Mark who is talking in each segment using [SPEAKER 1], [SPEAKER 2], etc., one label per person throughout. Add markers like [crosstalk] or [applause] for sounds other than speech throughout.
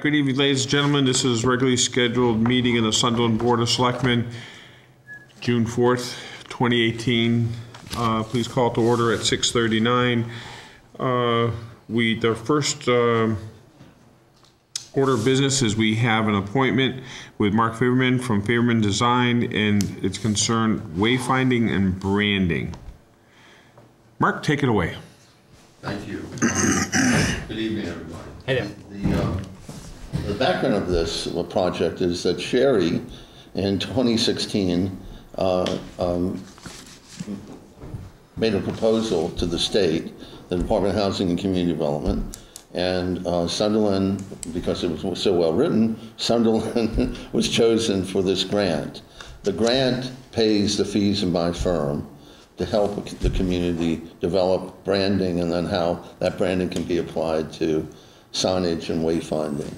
[SPEAKER 1] Good evening, ladies and gentlemen. This is regularly scheduled meeting of the Sunderland Board of Selectmen, June 4th, 2018. Uh, Please call to order at 6:39. Uh, We, the first um, order of business is we have an appointment with Mark Favermann from Favermann Design, and it's concerned wayfinding and branding. Mark, take it away.
[SPEAKER 2] Thank you. Good evening, everybody.
[SPEAKER 3] Hey there.
[SPEAKER 2] The, uh, the background of this project is that Sherry, in 2016, uh, um, made a proposal to the state, the Department of Housing and Community Development, and uh, Sunderland, because it was so well written, [laughs] Sunderland was chosen for this grant. The grant pays the fees of my firm to help the community develop branding and then how that branding can be applied to signage and wayfinding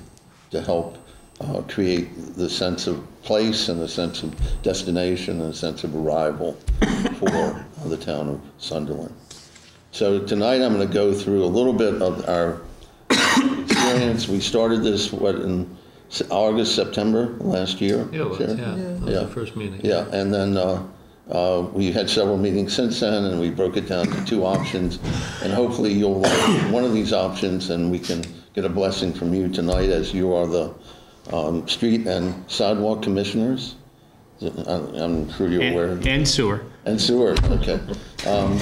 [SPEAKER 2] to help uh, create the sense of place and the sense of destination and a sense of arrival [coughs] for the town of Sunderland. So tonight I'm going to go through a little bit of our experience. We started this, what, in August, September last year?
[SPEAKER 3] Yeah, it was,
[SPEAKER 2] Sharon?
[SPEAKER 3] yeah. That was
[SPEAKER 2] Yeah.
[SPEAKER 3] the first meeting.
[SPEAKER 2] Yeah, and then uh, uh, we had several meetings since then, and we broke it down to two options. And hopefully you'll like one of these options, and we can get a blessing from you tonight as you are the um, street and sidewalk commissioners. I'm I'm sure you're aware.
[SPEAKER 4] And, and sewer.
[SPEAKER 2] And sewer, okay. Um,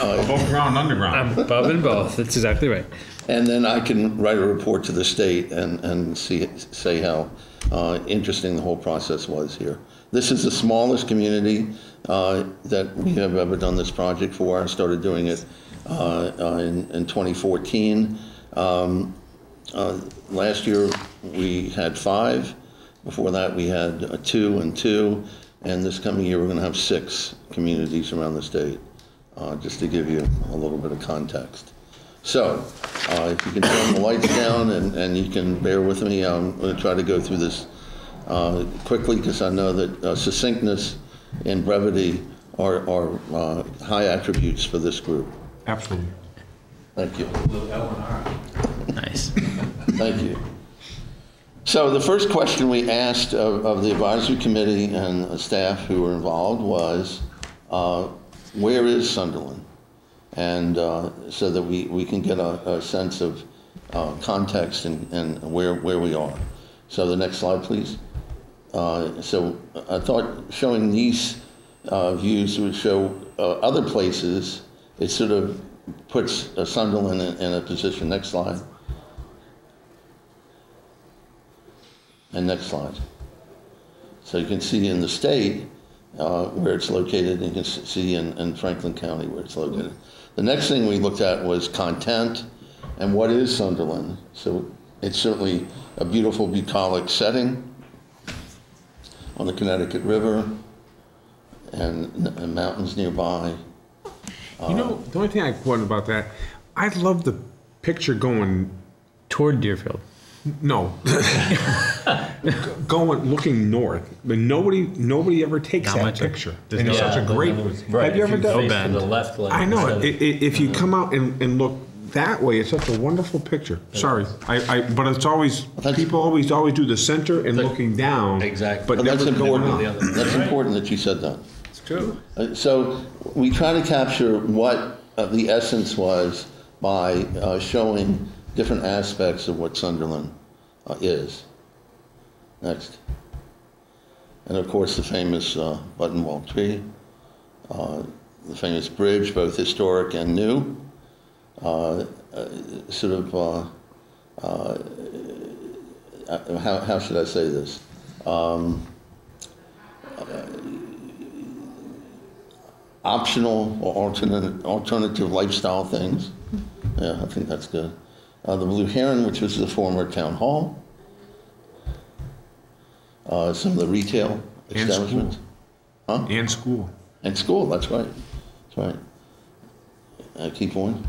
[SPEAKER 1] Above ground, underground.
[SPEAKER 4] I'm above and both. That's exactly right.
[SPEAKER 2] And then I can write a report to the state and, and see, say how uh, interesting the whole process was here. This is the smallest community uh, that we have ever done this project for. I started doing it uh, uh, in, in 2014. Um, uh, last year we had five. Before that we had uh, two and two. And this coming year we're going to have six communities around the state, uh, just to give you a little bit of context. So, uh, if you can turn the lights down and, and you can bear with me, I'm going to try to go through this uh, quickly because I know that uh, succinctness and brevity are, are uh, high attributes for this group.
[SPEAKER 1] Absolutely.
[SPEAKER 2] Thank you.
[SPEAKER 4] Nice. [laughs]
[SPEAKER 2] Thank you. So the first question we asked of, of the advisory committee and staff who were involved was, uh, where is Sunderland? And uh, so that we, we can get a, a sense of uh, context and, and where, where we are. So the next slide, please. Uh, so I thought showing these uh, views would show uh, other places. It sort of puts Sunderland in, in a position. Next slide. And next slide. So you can see in the state uh, where it's located, and you can see in, in Franklin County where it's located. The next thing we looked at was content and what is Sunderland. So it's certainly a beautiful bucolic setting on the Connecticut River and, and mountains nearby.
[SPEAKER 1] You know, the only thing I quote about that, I love the picture going,
[SPEAKER 4] Toward Deerfield.
[SPEAKER 1] No, [laughs] going, looking north, but nobody, nobody ever takes
[SPEAKER 4] Not
[SPEAKER 1] that
[SPEAKER 4] much of-
[SPEAKER 1] picture.
[SPEAKER 4] there's
[SPEAKER 1] And it's
[SPEAKER 4] no-
[SPEAKER 1] such a great,
[SPEAKER 3] Right,
[SPEAKER 1] have you
[SPEAKER 3] if
[SPEAKER 1] ever done?
[SPEAKER 3] face
[SPEAKER 4] bend.
[SPEAKER 3] To the left, like.
[SPEAKER 1] I know,
[SPEAKER 3] instead
[SPEAKER 1] it. I- I- if you come out and, and look that way, it's such a wonderful picture. Sorry, I, I, but it's always,
[SPEAKER 2] That's-
[SPEAKER 1] people always, always do the center and looking down.
[SPEAKER 3] Exactly.
[SPEAKER 1] But
[SPEAKER 2] But that's
[SPEAKER 1] never going
[SPEAKER 2] important.
[SPEAKER 1] up.
[SPEAKER 2] That's important that you said that.
[SPEAKER 3] It's true.
[SPEAKER 2] Uh, So we try to capture what uh, the essence was by uh, showing different aspects of what Sunderland uh, is. Next. And of course, the famous uh, buttonball tree, uh, the famous bridge, both historic and new. Uh, uh, sort of, uh, how, how should I say this? Um, optional or alternate, alternative lifestyle things. Yeah, I think that's good. Uh, the Blue Heron, which was the former town hall. Uh, some of the retail
[SPEAKER 1] And
[SPEAKER 2] establishments.
[SPEAKER 1] And school.
[SPEAKER 2] And school, that's right. That's right. Uh, keep going.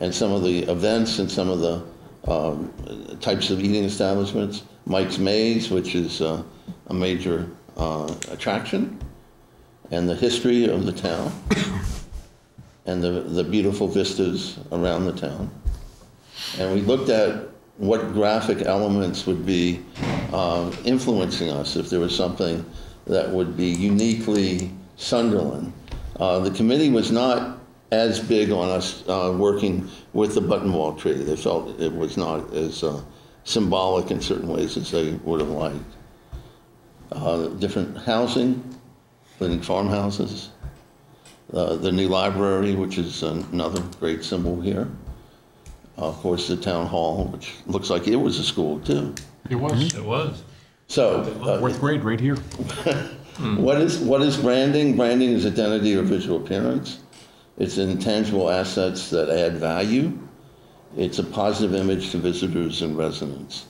[SPEAKER 2] And some of the events and some of the um, types of eating establishments. Mike's Maze, which is uh, a major uh, attraction, and the history of the town, [coughs] and the, the beautiful vistas around the town. And we looked at what graphic elements would be uh, influencing us if there was something that would be uniquely Sunderland. Uh, The committee was not as big on us uh, working with the buttonball tree. They felt it was not as uh, symbolic in certain ways as they would have liked. Uh, Different housing, including farmhouses, uh, the new library, which is another great symbol here. Of course, the town hall, which looks like it was a school too.
[SPEAKER 1] It was.
[SPEAKER 3] It was.
[SPEAKER 2] So, uh,
[SPEAKER 1] Fourth grade, right here. [laughs]
[SPEAKER 2] what is, what is branding? Branding is identity or visual appearance. It's intangible assets that add value. It's a positive image to visitors and residents.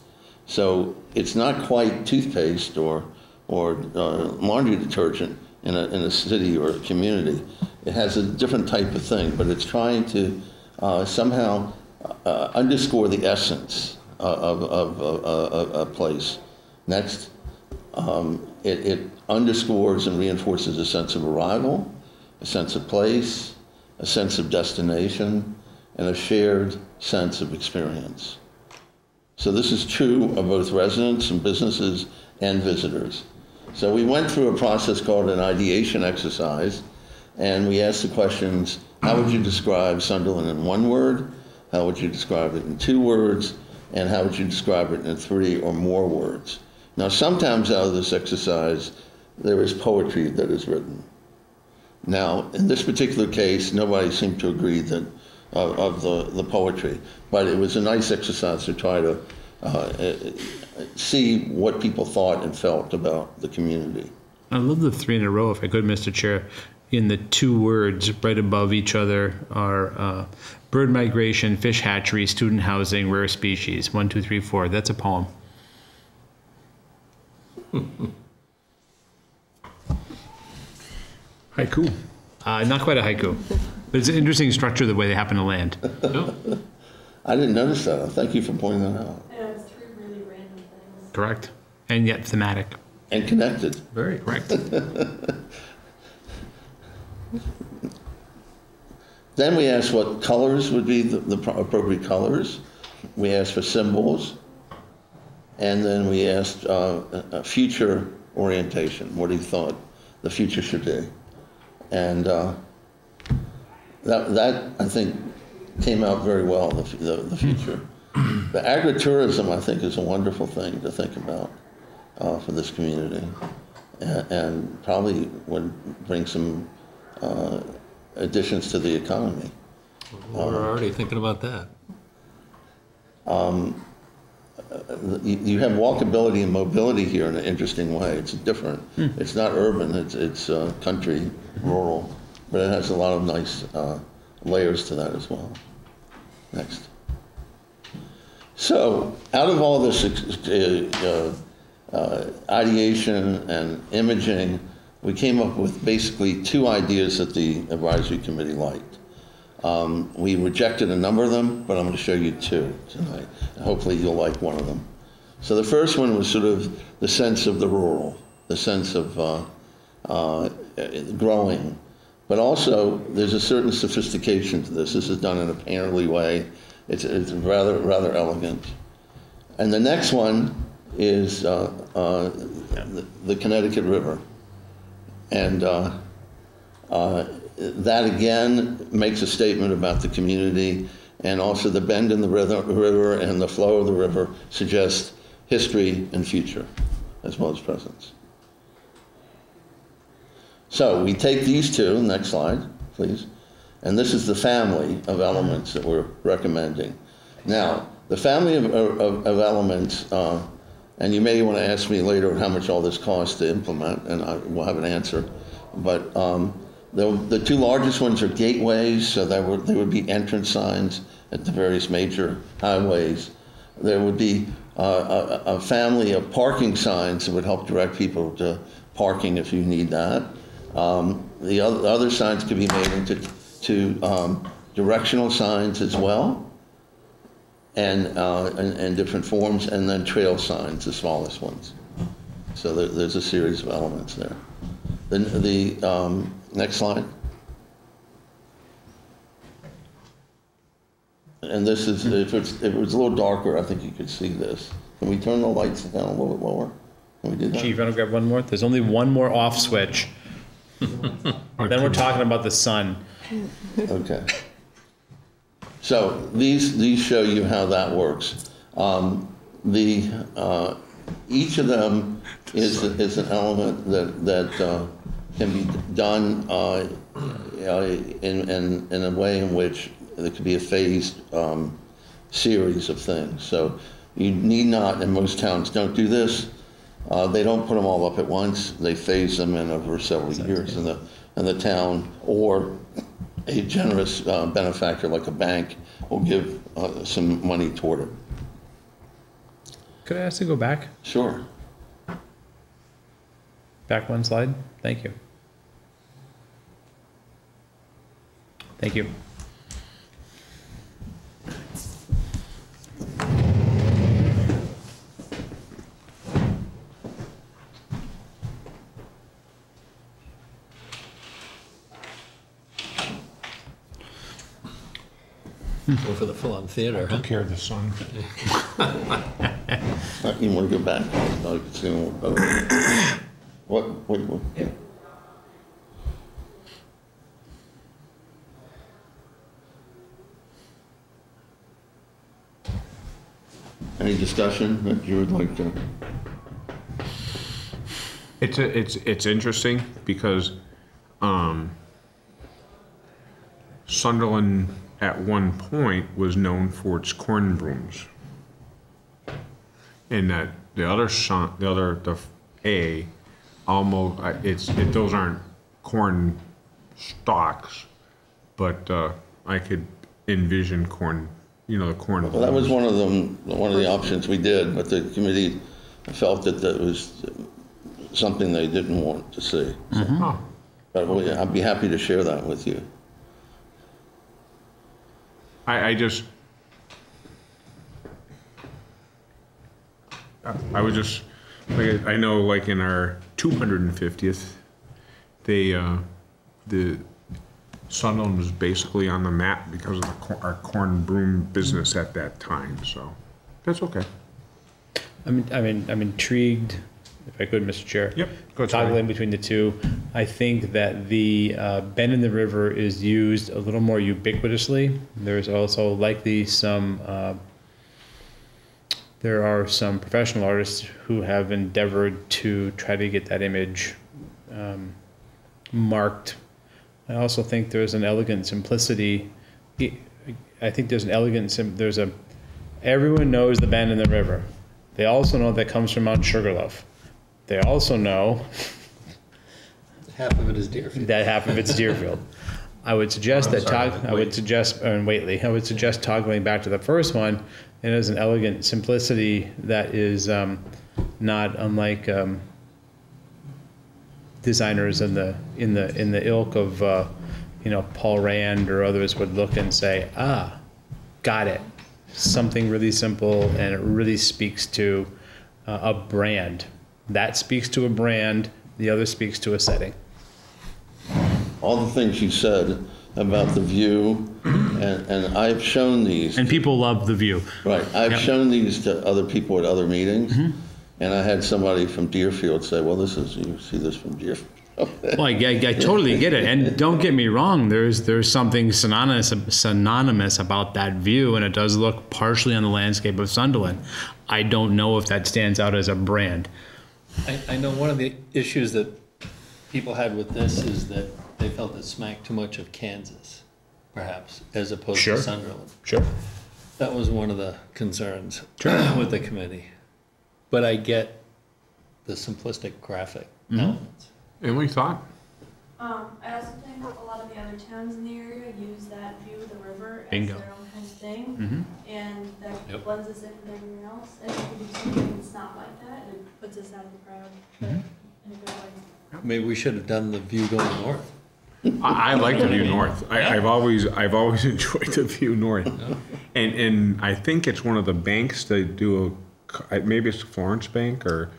[SPEAKER 2] So it's not quite toothpaste or, or uh, laundry detergent in a, in a city or a community. It has a different type of thing, but it's trying to uh, somehow uh, underscore the essence of, of, of, of a place. Next, um, it, it underscores and reinforces a sense of arrival, a sense of place, a sense of destination, and a shared sense of experience. So this is true of both residents and businesses and visitors. So we went through a process called an ideation exercise, and we asked the questions, how would you describe Sunderland in one word? How would you describe it in two words? And how would you describe it in three or more words? Now, sometimes out of this exercise, there is poetry that is written. Now, in this particular case, nobody seemed to agree that of, of the, the poetry, but it was a nice exercise to try to uh, see what people thought and felt about the community.
[SPEAKER 4] I love the three in a row, if I could, Mr. Chair. In the two words right above each other are uh, bird migration, fish hatchery, student housing, rare species. One, two, three, four. That's a poem. [laughs]
[SPEAKER 1] Haiku.
[SPEAKER 4] Uh, not quite a haiku, but it's an interesting structure the way they happen to land.
[SPEAKER 2] I didn't notice that. Thank you for pointing that out.
[SPEAKER 5] Yeah, it was three really random things.
[SPEAKER 4] Correct. And yet thematic.
[SPEAKER 2] And connected.
[SPEAKER 3] Very.
[SPEAKER 4] Correct. [laughs]
[SPEAKER 2] Then we asked what colors would be the, the appropriate colors. We asked for symbols. And then we asked uh, a, future orientation, what he thought the future should be. And uh, that, that, I think, came out very well, the, the, the future. The agritourism, I think, is a wonderful thing to think about uh, for this community. And, and probably would bring some uh, additions to the economy.
[SPEAKER 3] We're already thinking about that.
[SPEAKER 2] You you have walkability and mobility here in an interesting way. It's different. It's not urban, it's, it's uh, country, rural, but it has a lot of nice uh, layers to that as well. Next. So, out of all this uh, uh, ideation and imaging, we came up with basically two ideas that the advisory committee liked. Um, we rejected a number of them, but I'm going to show you two tonight. Hopefully, you'll like one of them. So, the first one was sort of the sense of the rural, the sense of uh, uh, growing. But also, there's a certain sophistication to this. This is done in a painterly way. It's, it's rather, rather elegant. And the next one is uh, uh, the, the Connecticut River. And uh, uh, that again makes a statement about the community, and also the bend in the river, and the flow of the river suggest history and future, as well as presence. So we take these two, next slide, please, and this is the family of elements that we're recommending. Now, the family of, of, of elements, uh, and you may want to ask me later how much all this costs to implement, and I will have an answer. But um, the, the two largest ones are gateways, so there would, there would be entrance signs at the various major highways. There would be uh, a, a family of parking signs that would help direct people to parking if you need that. Um, the other, other signs could be made into to um, directional signs as well, and, uh, and and different forms, and then trail signs, the smallest ones. So there, there's a series of elements there. The, the um, next slide. and this is, if it's, if it was a little darker, I think you could see this. Can we turn the lights down a little bit lower? Can we do that?
[SPEAKER 4] Chief, you want to grab one more? There's only one more off switch. [laughs] Then we're talking about the sun.
[SPEAKER 2] Okay. So these, these show you how that works. Um, The, uh, each of them is, is an element that, that uh, can be done uh, uh, in, in, in a way in which there could be a phased um, series of things. So you need not, and most towns don't do this, uh, they don't put them all up at once. They phase them in over several years, and the and the town or a generous uh, benefactor like a bank will give uh, some money toward it.
[SPEAKER 4] Could I ask to go back?
[SPEAKER 2] Sure.
[SPEAKER 4] Back one slide? Thank you. Thank you.
[SPEAKER 3] Go for the full-on theater, huh?
[SPEAKER 1] Took care of the sun. [laughs]
[SPEAKER 2] Uh, You want to go back? No, it's gonna-. What, what, what? Any discussion that you would like to?
[SPEAKER 1] It's, a- it's, it's interesting because, um, Sunderland at one point was known for its corn brooms. And that the other son, the other, the A, almost, it's, it, those aren't corn stalks, but, uh, I could envision corn, you know, the corn.
[SPEAKER 2] Well, that was one of them, one of the options we did, but the committee felt that that was something they didn't want to see.
[SPEAKER 1] Oh,
[SPEAKER 2] But we- I'd be happy to share that with you.
[SPEAKER 1] I, I just. I- was just, like, I know like in our two hundred and fiftieth, they, uh, the, Sunderland was basically on the map because of the, cor- our corn broom business at that time, so, that's okay.
[SPEAKER 4] I mean, I mean, I'm intrigued, if I could, Mr. Chair.
[SPEAKER 1] Yep, go ahead, sorry.
[SPEAKER 4] Toggling between the two, I think that the uh, bend in the river is used a little more ubiquitously. There's also likely some, uh, there are some professional artists who have endeavored to try to get that image um, marked. I also think there's an elegant simplicity. I think there's an elegant, there's a, everyone knows the bend in the river. They also know that comes from Mount Sugarloaf. They also know
[SPEAKER 3] Half of it is Deerfield.
[SPEAKER 4] that half of it's Deerfield. [laughs] I would suggest that tog, I would suggest, and Whately, I would suggest toggling back to the first one. It has an elegant simplicity that is um, not unlike um, designers in the in the in the ilk of uh, you know Paul Rand or others would look and say, ah, got it. Something really simple and it really speaks to uh, a brand. That speaks to a brand. The other speaks to a setting.
[SPEAKER 2] All the things you said about the view, and, and I've shown these,
[SPEAKER 4] And people love the view.
[SPEAKER 2] right, I've
[SPEAKER 4] Yep.
[SPEAKER 2] shown these to other people at other meetings, mm-hmm. and I had somebody from Deerfield say, well, this is, you see this from Deerfield. [laughs]
[SPEAKER 4] Well, I, I, I totally get it, and don't get me wrong. There's there's something synonymous synonymous about that view, and it does look partially on the landscape of Sunderland. I don't know if that stands out as a brand.
[SPEAKER 3] I, I know one of the issues that people had with this is that they felt it smacked too much of Kansas, perhaps, as opposed
[SPEAKER 4] Sure.
[SPEAKER 3] to Sunderland.
[SPEAKER 4] Sure.
[SPEAKER 3] That was one of the concerns [clears throat] with the committee. But I get the simplistic graphic
[SPEAKER 4] Mm-hmm.
[SPEAKER 3] elements.
[SPEAKER 1] Emily, thought?
[SPEAKER 5] Um, I also think a lot of the other towns in the area use that view of the river as
[SPEAKER 4] Bingo.
[SPEAKER 5] their own kind of thing.
[SPEAKER 4] Mm-hmm.
[SPEAKER 5] And that
[SPEAKER 3] Yep.
[SPEAKER 5] blends us in with everyone else. And if we do something that's not like that, it puts us out of the crowd,
[SPEAKER 4] Mm-hmm.
[SPEAKER 5] in a good way.
[SPEAKER 3] Maybe we should have done the view going north.
[SPEAKER 1] I, I like the view north. I, I've always, I've always [laughs] enjoyed the view north. And, and I think it's one of the banks that do a, maybe it's Florence Bank or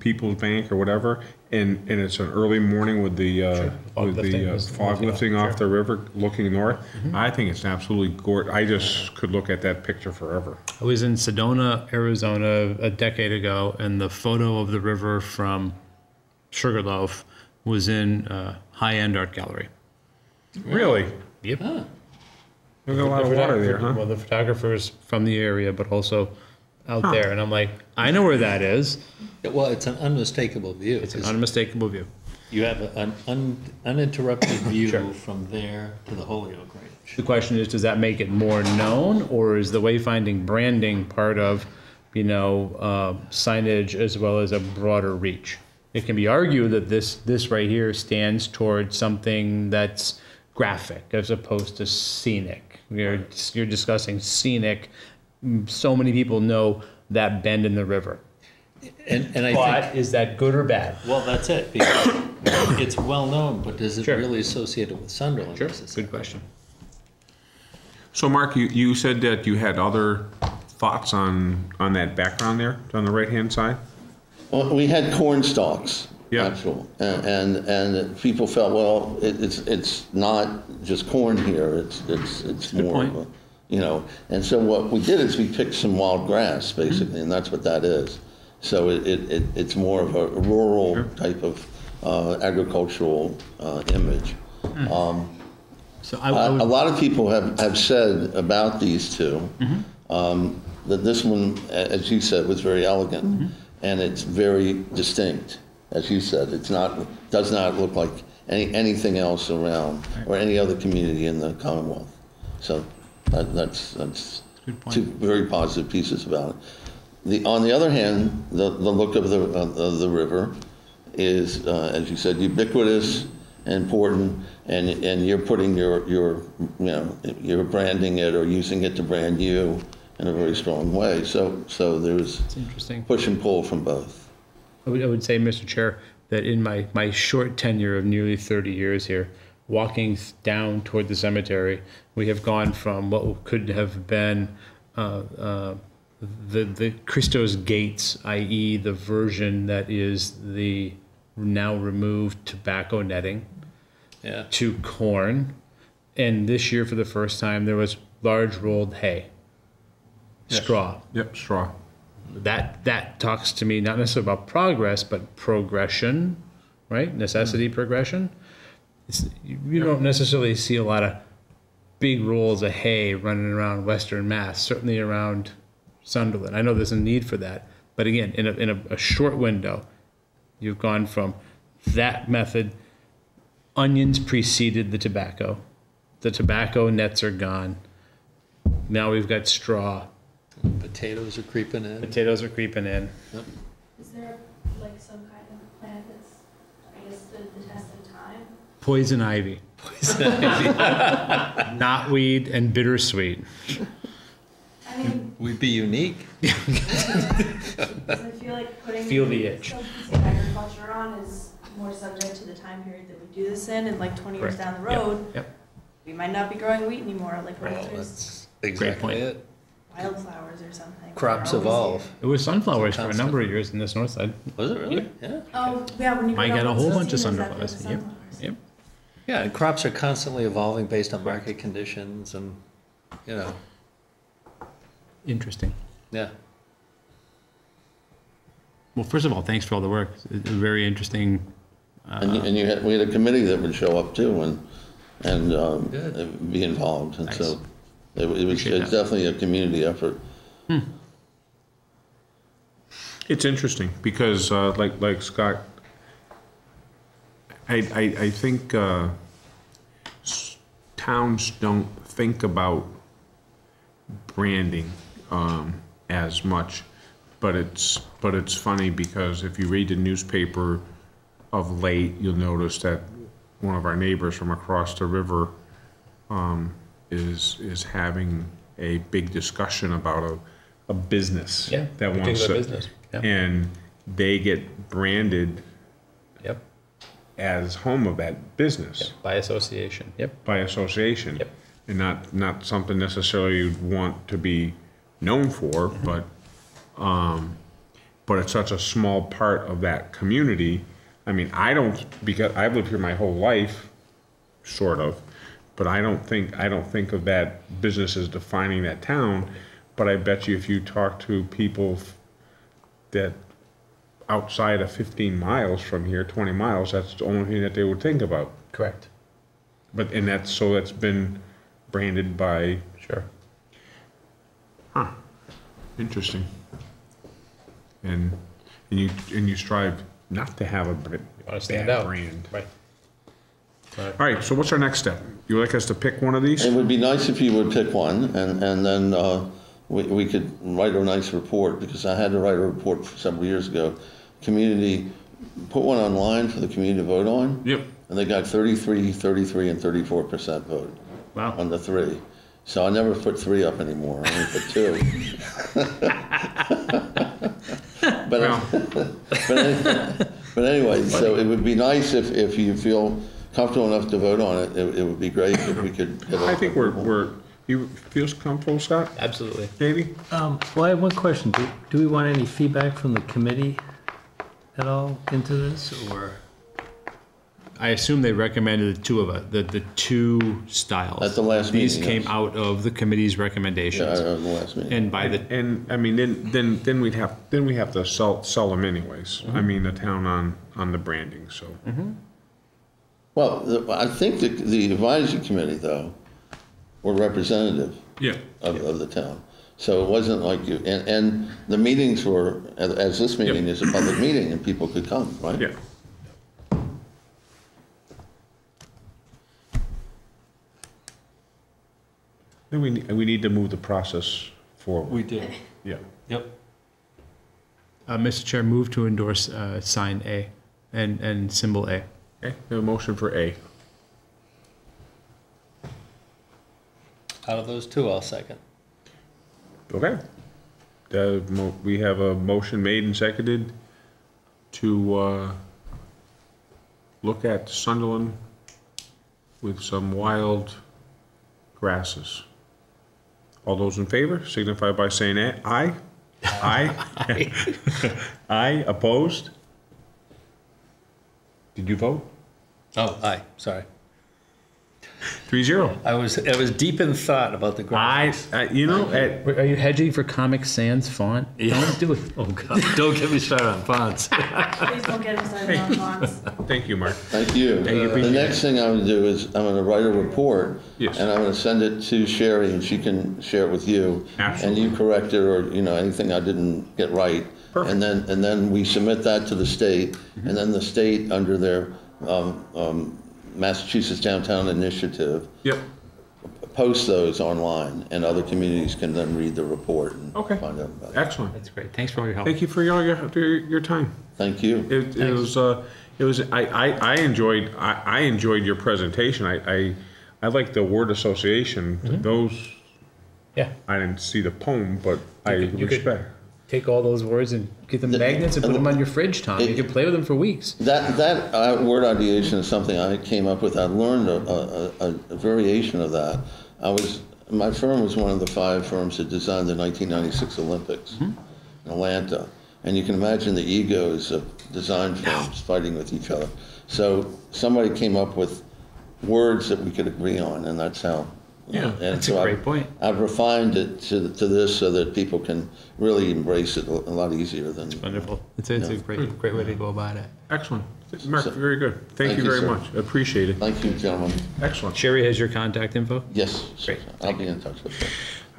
[SPEAKER 1] People's Bank or whatever. And, and it's an early morning with the, uh,
[SPEAKER 4] Fog
[SPEAKER 1] with
[SPEAKER 4] lifting
[SPEAKER 1] the uh, fog
[SPEAKER 4] lifting off,
[SPEAKER 1] lifting off the river, looking north. I think it's absolutely gorgeous. I just could look at that picture forever.
[SPEAKER 4] I was in Sedona, Arizona a decade ago, and the photo of the river from Sugarloaf was in uh, high-end art gallery.
[SPEAKER 1] Really?
[SPEAKER 4] Yep.
[SPEAKER 1] There's a lot of water there, huh?
[SPEAKER 4] Well, the photographers from the area, but also out there, and I'm like, I know where that is.
[SPEAKER 3] Well, it's an unmistakable view.
[SPEAKER 4] It's an unmistakable view.
[SPEAKER 3] You have an un- uninterrupted [coughs]
[SPEAKER 4] Sure.
[SPEAKER 3] view from there to the Holyoke Range.
[SPEAKER 4] The question is, does that make it more known, or is the wayfinding branding part of, you know, uh, signage as well as a broader reach? It can be argued that this, this right here stands towards something that's graphic as opposed to scenic. You're, you're discussing scenic. Mm, So many people know that bend in the river.
[SPEAKER 3] And, and I
[SPEAKER 4] But
[SPEAKER 3] think,
[SPEAKER 4] is that good or bad?
[SPEAKER 3] well, that's it, because it's well-known, but is it
[SPEAKER 4] Sure.
[SPEAKER 3] really associated with Sunderland?
[SPEAKER 4] Sure,
[SPEAKER 3] necessarily?
[SPEAKER 4] good question.
[SPEAKER 1] So Mark, you, you said that you had other thoughts on, on that background there, on the right-hand side?
[SPEAKER 2] Well, we had corn stalks,
[SPEAKER 1] Yeah.
[SPEAKER 2] actual, and, and, and people felt, well, it, it's, it's not just corn here, it's, it's, it's
[SPEAKER 4] Good
[SPEAKER 2] more of
[SPEAKER 4] point.
[SPEAKER 2] a, you know, and so what we did is we picked some wild grass, basically, and that's what that is. So it, it, it- it's more of a rural type of, uh, agricultural, uh, image.
[SPEAKER 4] So I, I
[SPEAKER 2] Uh, A
[SPEAKER 4] would,
[SPEAKER 2] lot of people have, have said about these two um, that this one, as you said, was very elegant and it's very distinct. As you said, it's not does not look like any anything else around or any other community in the Commonwealth. So that, that's that's
[SPEAKER 4] Good point.
[SPEAKER 2] two very positive pieces about it. The on the other hand, the, the look of the of the river is, uh, as you said, ubiquitous and important, and, and you're putting your, your, you know, you're branding it or using it to brand you in a very strong way. So, so there's
[SPEAKER 4] it's interesting.
[SPEAKER 2] push and pull from both.
[SPEAKER 4] I would, I would say, Mr. Chair, that in my, my short tenure of nearly 30 years here, walking down toward the cemetery, we have gone from what could have been uh, uh, the, the Christo's Gates, i.e., the version that is the now removed tobacco netting,
[SPEAKER 3] Yeah.
[SPEAKER 4] to corn. And this year, for the first time, there was large rolled hay, straw
[SPEAKER 1] Yep, straw.
[SPEAKER 4] that that talks to me not necessarily about progress but progression right necessity progression it's, you you don't necessarily see a lot of big rolls of hay running around western mass certainly around sunderland. I know there's a need for that but again in a, in a, a short window you've gone from that method onions preceded the tobacco the tobacco nets are gone now we've got straw.
[SPEAKER 3] Potatoes are creeping in.
[SPEAKER 4] potatoes are creeping in.
[SPEAKER 5] Is there like some kind of plant that's, I guess, stood the test of time?
[SPEAKER 4] Poison ivy. [laughs] Knotweed and bittersweet.
[SPEAKER 5] I mean,
[SPEAKER 3] We'd be unique. [laughs]
[SPEAKER 5] because I feel like putting.
[SPEAKER 4] Feel the itch.
[SPEAKER 5] some piece of agriculture on is more subject to the time period that we do this in, and like twenty years
[SPEAKER 4] Correct.
[SPEAKER 5] down the
[SPEAKER 4] Yep,
[SPEAKER 5] road,
[SPEAKER 4] Yep.
[SPEAKER 5] we might not be growing wheat anymore, like what
[SPEAKER 3] Well,
[SPEAKER 5] if there's
[SPEAKER 3] that's exactly
[SPEAKER 4] point.
[SPEAKER 3] it.
[SPEAKER 5] wildflowers or something.
[SPEAKER 3] Crops
[SPEAKER 5] They're always
[SPEAKER 3] evolve.
[SPEAKER 4] It was sunflowers for a number of years in this north side.
[SPEAKER 3] Was it really? Yeah.
[SPEAKER 5] here. Oh, yeah, when you.
[SPEAKER 4] Might
[SPEAKER 5] go
[SPEAKER 4] get a whole bunch of
[SPEAKER 5] 116, is that the
[SPEAKER 4] sunflowers, yep.
[SPEAKER 5] sunflowers?
[SPEAKER 4] Yep.
[SPEAKER 3] Yeah, and crops are constantly evolving based on market conditions and, you know,
[SPEAKER 4] Interesting.
[SPEAKER 3] yeah.
[SPEAKER 4] Well, first of all, thanks for all the work. It's very interesting.
[SPEAKER 2] And you, and you had, we had a committee that would show up too and, and um,
[SPEAKER 3] Good.
[SPEAKER 2] be involved. And so it it was,
[SPEAKER 4] Appreciate
[SPEAKER 2] it's
[SPEAKER 4] that.
[SPEAKER 2] definitely a community effort.
[SPEAKER 1] It's interesting because, uh, like, like Scott, I, I, I think, uh, towns don't think about branding, um, as much. But it's, but it's funny because if you read the newspaper of late, you'll notice that one of our neighbors from across the river, um, is, is having a big discussion about a, a business
[SPEAKER 4] Yeah,
[SPEAKER 1] that wants to.
[SPEAKER 4] business, yeah.
[SPEAKER 1] And they get branded. As home of that business
[SPEAKER 4] By association. Yep.
[SPEAKER 1] by association.
[SPEAKER 4] Yep.
[SPEAKER 1] And not, not something necessarily you'd want to be known for, but, um, but it's such a small part of that community. I mean, I don't, because I've lived here my whole life, sort of, but I don't think, I don't think of that business as defining that town. But I bet you if you talk to people that outside of fifteen miles from here, twenty miles, that's the only thing that they would think about.
[SPEAKER 4] Correct.
[SPEAKER 1] But, and that's, so that's been branded by,
[SPEAKER 4] Sure.
[SPEAKER 1] huh, interesting. And, and you, and you strive not to have a br-
[SPEAKER 4] stand
[SPEAKER 1] bad
[SPEAKER 4] out.
[SPEAKER 1] brand.
[SPEAKER 4] Right.
[SPEAKER 1] All right, so what's our next step? You would like us to pick one of these?
[SPEAKER 2] It would be nice if you would pick one, and, and then uh, we, we could write a nice report, because I had to write a report several years ago. Community, put one online for the community to vote on.
[SPEAKER 1] Yep.
[SPEAKER 2] And they got 33, 33, and 34 percent vote
[SPEAKER 4] Wow.
[SPEAKER 2] on the three. So I never put three up anymore, I only put two. [laughs] But,
[SPEAKER 1] Well, [laughs]
[SPEAKER 2] but any- but anyway, so it would be nice if, if you feel comfortable enough to vote on it, it, it would be great if we could get.
[SPEAKER 1] I think we're, we're, you feels comfortable, Scott?
[SPEAKER 4] Absolutely.
[SPEAKER 1] Davey?
[SPEAKER 3] Um, well, I have one question. Do, do we want any feedback from the committee at all into this, or?
[SPEAKER 4] I assume they recommended the two of us, the, the two styles.
[SPEAKER 2] At the last
[SPEAKER 4] These
[SPEAKER 2] meeting,
[SPEAKER 4] came
[SPEAKER 2] yes.
[SPEAKER 4] out of the committee's
[SPEAKER 2] Yeah,
[SPEAKER 4] recommendations.
[SPEAKER 2] uh, the last meeting.
[SPEAKER 4] And by the,
[SPEAKER 1] And, I mean, then, then, then we'd have, then we have to sell, sell them anyways. I mean, the town on, on the branding, so.
[SPEAKER 2] Well, the- I think the, the advisory committee, though, were representative
[SPEAKER 1] Yeah.
[SPEAKER 2] of, of the town. So it wasn't like you, and, and the meetings were, as, as this meeting is a public meeting, and people could come, right?
[SPEAKER 1] Yeah. Then we, ne- we need to move the process forward.
[SPEAKER 3] We did.
[SPEAKER 1] Yeah.
[SPEAKER 3] Yep.
[SPEAKER 4] uh, Mr. Chair, move to endorse, uh, sign A and, and symbol A.
[SPEAKER 1] Okay, we have a motion for A.
[SPEAKER 3] Out of those two, I'll second.
[SPEAKER 1] Okay. The, mo- we have a motion made and seconded to, uh, look at Sunderland with some wild grasses. All those in favor signify by saying a- aye. Aye. Aye, [laughs] opposed? Did you vote?
[SPEAKER 3] Oh, aye, sorry.
[SPEAKER 1] Three zero.
[SPEAKER 3] I was, I was deep in thought about the
[SPEAKER 1] I,
[SPEAKER 3] graphics.
[SPEAKER 1] I- you know, at,
[SPEAKER 4] Wait, Are you hedging for Comic Sans font? Don't do it.
[SPEAKER 3] Oh, God, don't get me started on fonts. [laughs]
[SPEAKER 5] Please don't get us started on fonts.
[SPEAKER 1] thank you, Mark.
[SPEAKER 2] Thank you.
[SPEAKER 1] Thank you,
[SPEAKER 2] The
[SPEAKER 1] appreciate
[SPEAKER 2] next thing I'm gonna do is, I'm gonna write a report.
[SPEAKER 1] Yes.
[SPEAKER 2] And I'm gonna send it to Sherry, and she can share it with you.
[SPEAKER 1] Absolutely.
[SPEAKER 2] And you correct it, or, you know, anything I didn't get right.
[SPEAKER 1] Perfect.
[SPEAKER 2] And then, and then we submit that to the state, and then the state, under their um, um, Massachusetts Downtown Initiative,
[SPEAKER 1] Yep.
[SPEAKER 2] post those online, and other communities can then read the report and
[SPEAKER 1] Okay.
[SPEAKER 2] find out about it.
[SPEAKER 1] Excellent.
[SPEAKER 4] That's great. Thanks for all your help.
[SPEAKER 1] Thank you for your, your, your- your time.
[SPEAKER 2] Thank you.
[SPEAKER 1] It, it was, uh, it was, I, I, I enjoyed, I, I enjoyed your presentation. I, I, I like the word association. Those,
[SPEAKER 4] Yeah.
[SPEAKER 1] I didn't see the poem, but I
[SPEAKER 4] You could- you could-
[SPEAKER 1] respect.
[SPEAKER 4] Take all those words and get them magnets and put them on your fridge, Tom. You can play with them for weeks.
[SPEAKER 2] That, that uh, word ideation is something I came up with. I learned a, a, a, a variation of that. I was, my firm was one of the five firms that designed the 1996 Olympics in Atlanta. And you can imagine the egos of design firms fighting with each other. So somebody came up with words that we could agree on, and that's how.
[SPEAKER 1] Yeah,
[SPEAKER 2] and
[SPEAKER 4] that's a great
[SPEAKER 2] I've-
[SPEAKER 4] point.
[SPEAKER 2] I've refined it to, to this so that people can really embrace it a a lot easier than.
[SPEAKER 4] It's Wonderful. It's, it's a great, great way to go about it.
[SPEAKER 1] Excellent. Mark,
[SPEAKER 2] So-
[SPEAKER 1] very good. Thank
[SPEAKER 2] Thank
[SPEAKER 1] you
[SPEAKER 2] you,
[SPEAKER 1] very
[SPEAKER 2] sir.
[SPEAKER 1] much. Appreciate it.
[SPEAKER 2] Thank you, gentlemen.
[SPEAKER 1] Excellent.
[SPEAKER 4] Sherry has your contact info?
[SPEAKER 2] Yes,
[SPEAKER 4] Great.
[SPEAKER 2] I'll be in touch with you.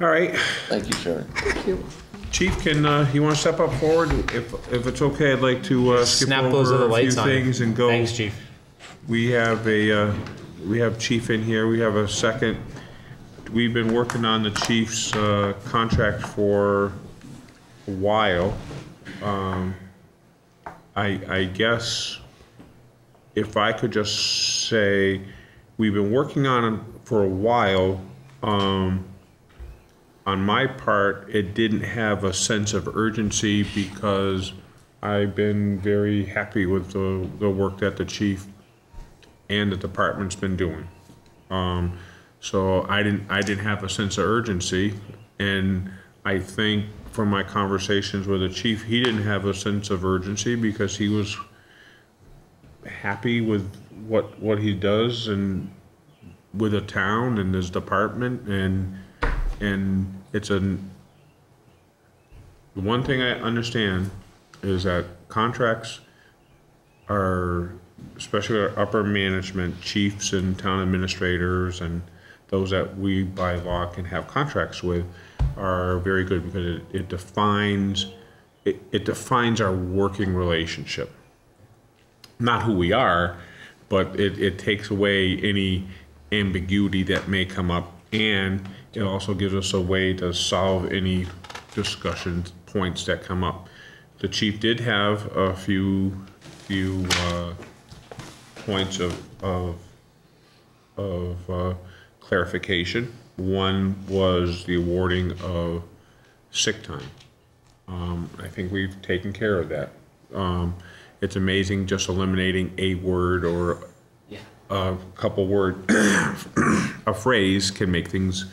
[SPEAKER 1] All right.
[SPEAKER 2] Thank you, Sherry. Thank you.
[SPEAKER 1] Chief, can, uh, you want to step up forward? If, if it's okay, I'd like to, uh, skip
[SPEAKER 4] Snap those other
[SPEAKER 1] over a few
[SPEAKER 4] lights on.
[SPEAKER 1] things and go.
[SPEAKER 4] Thanks, chief.
[SPEAKER 1] We have a, uh, we have chief in here, we have a second. We've been working on the chief's uh, contract for a while. Um, I, I guess if I could just say, we've been working on it for a while. Um, On my part, it didn't have a sense of urgency because I've been very happy with the, the work that the chief and the department's been doing. Um, so I didn't, I didn't have a sense of urgency, and I think from my conversations with the chief, he didn't have a sense of urgency because he was happy with what, what he does and with the town and his department. And, and it's a, the one thing I understand is that contracts are, especially our upper management, chiefs and town administrators and those that we by law can have contracts with are very good because it, it defines, it, it defines our working relationship. Not who we are, but it, it takes away any ambiguity that may come up and it also gives us a way to solve any discussion points that come up. The chief did have a few, few, uh, points of, of, of, uh, clarification. One was the awarding of sick time. Um, I think we've taken care of that. Um, it's amazing just eliminating a word or a couple word, [coughs] a phrase can make things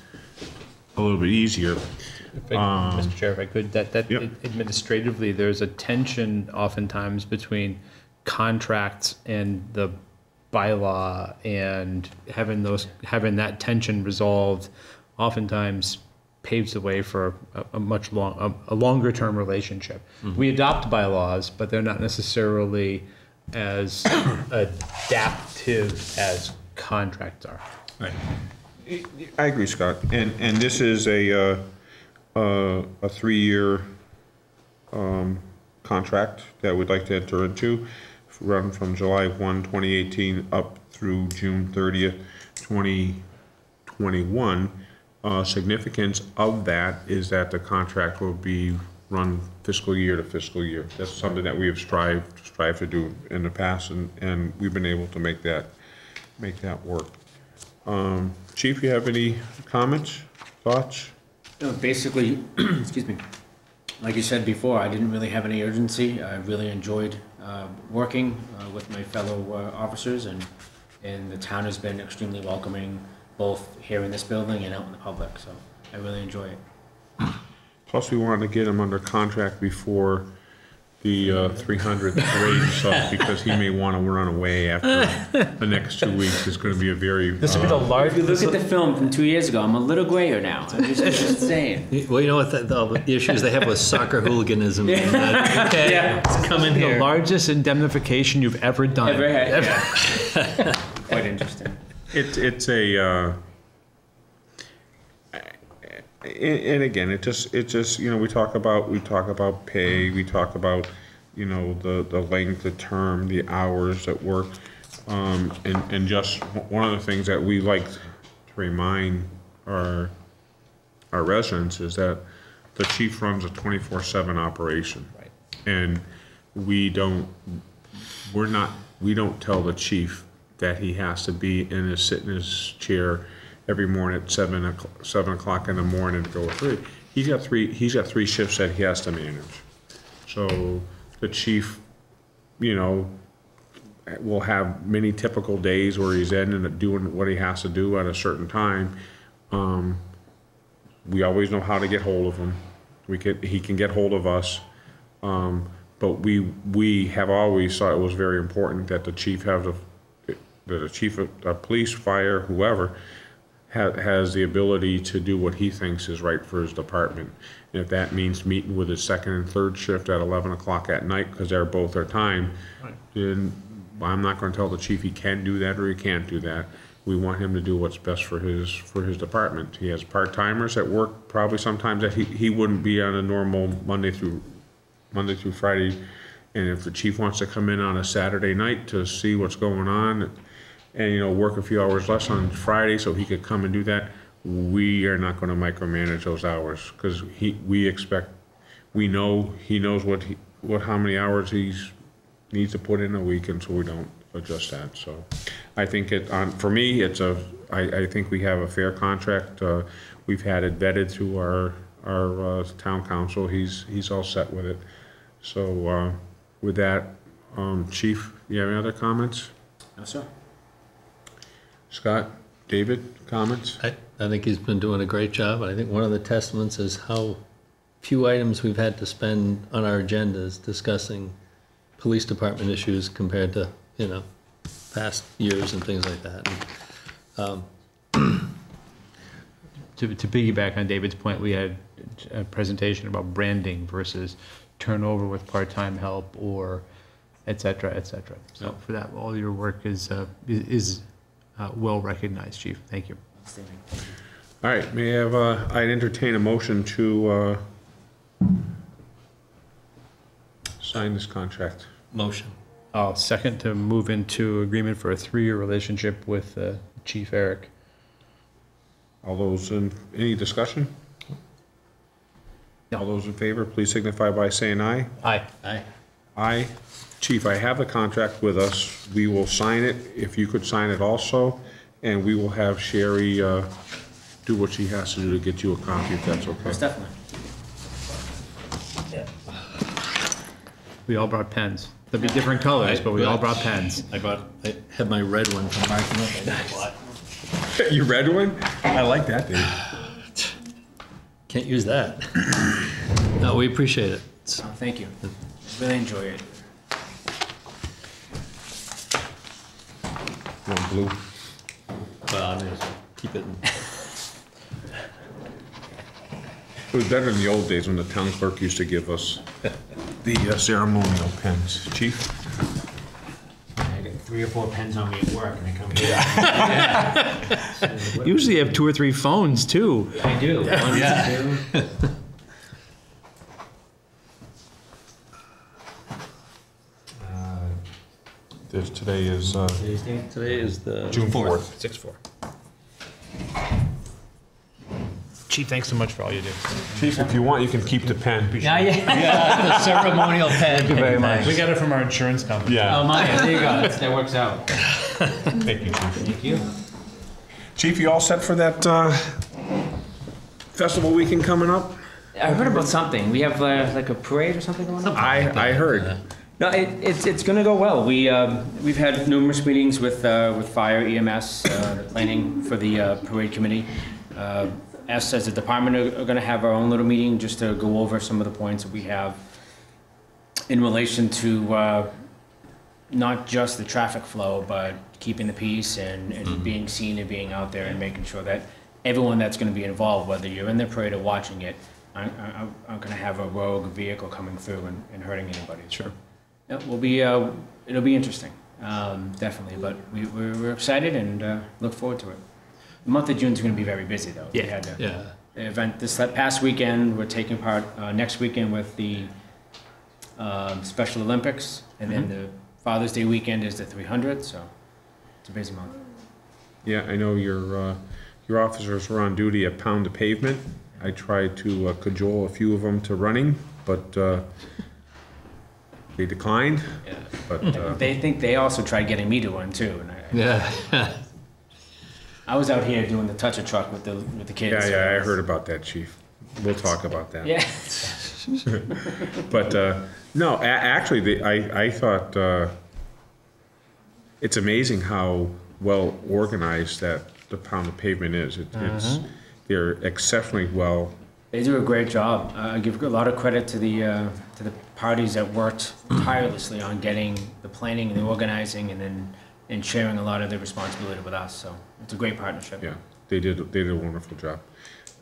[SPEAKER 1] a little bit easier.
[SPEAKER 4] If I- Mr. Chair, if I could, that, that
[SPEAKER 1] Yep.
[SPEAKER 4] administratively, there's a tension oftentimes between contracts and the bylaw and having those, having that tension resolved oftentimes paves the way for a, a much long, a, a longer term relationship. We adopt bylaws, but they're not necessarily as [coughs] adaptive as contracts are.
[SPEAKER 1] Right. I agree, Scott, and, and this is a, uh, uh, a three-year, um, contract that we'd like to enter into, run from July 1, 2018, up through June thirtieth, twenty twenty-one. Uh, significance of that is that the contract will be run fiscal year to fiscal year. That's something that we have strived, strived to do in the past, and, and we've been able to make that, make that work. Um, Chief, you have any comments, thoughts?
[SPEAKER 6] No, basically, [clears throat] excuse me, like you said before, I didn't really have any urgency. I really enjoyed uh, working uh, with my fellow uh, officers, and, and the town has been extremely welcoming, both here in this building and out in the public, so I really enjoy it.
[SPEAKER 1] Plus, we wanted to get them under contract before the uh, 300th parade and stuff, because he may want to run away after the next two weeks. It's going to be a very,
[SPEAKER 4] This will be the
[SPEAKER 1] uh,
[SPEAKER 6] If you
[SPEAKER 4] largest,
[SPEAKER 6] look at the [laughs] film from two years ago, I'm a little grayer now. I'm just, just saying. [laughs]
[SPEAKER 3] Well, you know what, the, the issues they have with soccer hooliganism and [laughs] that.
[SPEAKER 6] Yeah.
[SPEAKER 3] Come in
[SPEAKER 4] the
[SPEAKER 3] here.
[SPEAKER 4] largest indemnification you've ever done.
[SPEAKER 6] Ever had, yeah. Quite interesting.
[SPEAKER 1] it's, it's a, uh, and, and again, it just, it just, you know, we talk about, we talk about pay, we talk about, you know, the, the length, the term, the hours at work. Um, and, and just, one of the things that we like to remind our, our residents is that the chief runs a twenty-four seven operation.
[SPEAKER 4] Right.
[SPEAKER 1] And we don't, we're not, we don't tell the chief that he has to be in his, sit in his chair every morning at seven o'clock, seven o'clock in the morning to go with three. He's got three, he's got three shifts that he has to manage. So the chief, you know, will have many typical days where he's in and doing what he has to do at a certain time. Um, we always know how to get hold of him. We can, he can get hold of us. Um, but we, we have always thought it was very important that the chief have the, that the chief of police, fire, whoever, ha- has the ability to do what he thinks is right for his department. And if that means meeting with his second and third shift at eleven o'clock at night, because they're both their time, then I'm not gonna tell the chief he can do that or he can't do that. We want him to do what's best for his, for his department. He has part-timers that work probably sometimes that he, he wouldn't be on a normal Monday through, Monday through Friday. And if the chief wants to come in on a Saturday night to see what's going on and, you know, work a few hours less on Friday so he could come and do that, we are not gonna micromanage those hours, cause he, we expect, we know, he knows what he, what, how many hours he's, needs to put in a week, and so we don't adjust that, so. I think it, on, for me, it's a, I, I think we have a fair contract, uh, we've had it vetted through our, our, uh, town counsel, he's, he's all set with it. So, uh, with that, um, chief, you have any other comments?
[SPEAKER 6] No, sir.
[SPEAKER 1] Scott, David, comments?
[SPEAKER 3] I, I think he's been doing a great job, and I think one of the testaments is how few items we've had to spend on our agendas discussing police department issues compared to you know, past years and things like that. And,
[SPEAKER 4] To, to piggyback on David's point, we had a presentation about branding versus turnover with part-time help or et cetera, et cetera. So for that, all your work is, uh, is, is, uh, well recognized, chief. Thank you.
[SPEAKER 6] Outstanding. Thank you.
[SPEAKER 1] All right, may I have, uh, I'd entertain a motion to, uh, sign this contract.
[SPEAKER 3] Motion.
[SPEAKER 4] I'll second to move into agreement for a three-year relationship with, uh, Chief Eric.
[SPEAKER 1] All those in, any discussion? All those in favor, please signify by saying aye.
[SPEAKER 4] Aye.
[SPEAKER 3] Aye.
[SPEAKER 1] Aye. Chief, I have the contract with us. We will sign it, if you could sign it also, and we will have Sherry, uh, do what she has to do to get you a copy, if that's okay.
[SPEAKER 6] Most definitely.
[SPEAKER 4] We all brought pens. They'll be different colors, but we all brought pens.
[SPEAKER 3] I got, I had my red one from marking [laughs] up. I didn't
[SPEAKER 1] You read one? I like that, Dave.
[SPEAKER 3] Can't use that. No, we appreciate it. It's-
[SPEAKER 6] Oh, Thank you. Really enjoy it.
[SPEAKER 1] One blue.
[SPEAKER 3] Well, I mean, keep it, in-
[SPEAKER 1] It was better in the old days when the town clerk used to give us the uh, ceremonial pens. Chief?
[SPEAKER 6] I got three or four pens on me at work and I come here. [laughs]
[SPEAKER 4] Usually you have two or three phones too.
[SPEAKER 6] I do. One, two.
[SPEAKER 1] This, today is, uh,
[SPEAKER 6] Tuesday.
[SPEAKER 3] today is the.
[SPEAKER 1] June fourth.
[SPEAKER 4] Six four. Chief, thanks so much for all you do.
[SPEAKER 1] Chief, if you want, you can keep the pen.
[SPEAKER 6] Yeah, yeah. [laughs]
[SPEAKER 3] Yeah, the ceremonial pen. Thank you very much.
[SPEAKER 4] We got it from our insurance company.
[SPEAKER 6] Oh,
[SPEAKER 1] Yeah,
[SPEAKER 6] my, there you go. That's- [laughs] That works out.
[SPEAKER 1] thank you, Chief.
[SPEAKER 6] Thank you.
[SPEAKER 1] Chief, you all set for that, uh, festival weekend coming up?
[SPEAKER 6] I heard about something. We have uh, like a parade or something going on.
[SPEAKER 1] I, I heard.
[SPEAKER 6] No, it, it's it's going to go well. We um, we've had numerous meetings with uh, with fire, EMS, uh, planning for the uh, parade committee. Uh, us as a department are, are going to have our own little meeting just to go over some of the points that we have in relation to uh, not just the traffic flow, but keeping the peace and, and being seen and being out there and making sure that everyone that's going to be involved, whether you're in the parade or watching it, aren't, aren't, aren't going to have a rogue vehicle coming through and, and hurting anybody. Sure. It will be, uh, it'll be interesting, um, definitely, but we, we're, we're excited and uh, look forward to it. The month of June is going to be very busy, though. We
[SPEAKER 4] Yeah.
[SPEAKER 6] had, uh,
[SPEAKER 3] Yeah.
[SPEAKER 6] the event this past weekend. We're taking part uh, next weekend with the um, Special Olympics, and then the Father's Day weekend is the 300. So it's a busy month.
[SPEAKER 1] Yeah, I know your, uh, your officers were on duty at Pound the Pavement. I tried to uh, cajole a few of them to running, but, uh, they declined,
[SPEAKER 6] Yeah.
[SPEAKER 1] but, uh,
[SPEAKER 6] They think they also tried getting me to one too, and I,
[SPEAKER 3] Yeah.
[SPEAKER 6] I was out here doing the touch a truck with the with the kids.
[SPEAKER 1] yeah, yeah, I heard about that, chief. We'll talk about that.
[SPEAKER 6] Yeah. [laughs]
[SPEAKER 1] But, uh, no, a- actually, the, I, I thought, uh, it's amazing how well organized that the Pound the Pavement is. It- It's, they're exceptionally well,
[SPEAKER 6] They do a great job. Uh, I give a lot of credit to the uh, to the parties that worked tirelessly on getting the planning and the organizing, and then and sharing a lot of the responsibility with us. So it's a great partnership.
[SPEAKER 1] yeah, they did, they did a wonderful job.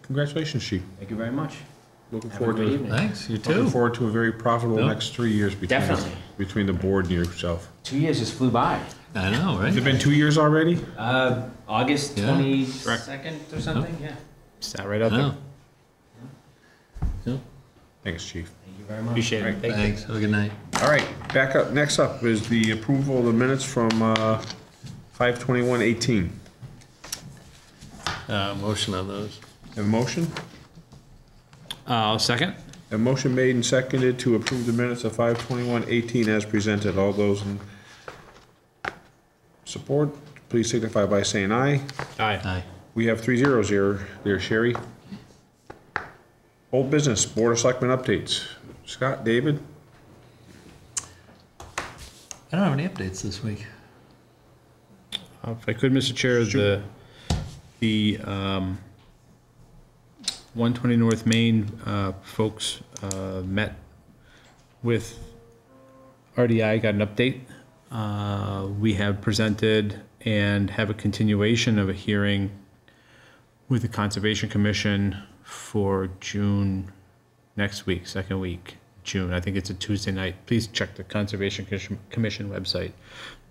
[SPEAKER 1] Congratulations, chief.
[SPEAKER 6] Thank you very much.
[SPEAKER 1] Looking
[SPEAKER 6] Have a
[SPEAKER 1] forward to,
[SPEAKER 6] evening.
[SPEAKER 3] Thanks, you too.
[SPEAKER 1] looking
[SPEAKER 3] too.
[SPEAKER 1] forward to a very profitable
[SPEAKER 3] Yeah.
[SPEAKER 1] next three years between,
[SPEAKER 6] Definitely.
[SPEAKER 1] between the board and yourself.
[SPEAKER 6] Two years just flew by.
[SPEAKER 3] I know,
[SPEAKER 1] Has it
[SPEAKER 3] right?
[SPEAKER 1] been two years already?
[SPEAKER 6] Uh, August
[SPEAKER 3] Yeah.
[SPEAKER 6] twenty second or something. Yeah.
[SPEAKER 4] Sat right out there.
[SPEAKER 3] Yeah.
[SPEAKER 1] Thanks, chief.
[SPEAKER 6] Thank you very much.
[SPEAKER 4] Appreciate it. Thank you.
[SPEAKER 3] Thanks, have a good night.
[SPEAKER 1] All right, back up, next up is the approval of the minutes from, uh, five twenty-one eighteen.
[SPEAKER 3] Uh, motion on those.
[SPEAKER 1] Have a motion?
[SPEAKER 4] Uh, I'll second.
[SPEAKER 1] A motion made and seconded to approve the minutes of five twenty-one eighteen as presented. All those in support, please signify by saying aye.
[SPEAKER 4] Aye.
[SPEAKER 3] Aye.
[SPEAKER 1] We have three zeros here, there, Sherry. Old business, Board of Selectmen updates. Scott, David?
[SPEAKER 3] I don't have any updates this week.
[SPEAKER 4] Uh, If I could, Mr. Chair, the, the um, 120 North Main uh, folks uh, met with RDI, got an update Uh, We have presented and have a continuation of a hearing with the Conservation Commission for June, next week, second week, June. I think it's a Tuesday night. Please check the Conservation Commission- Commission website.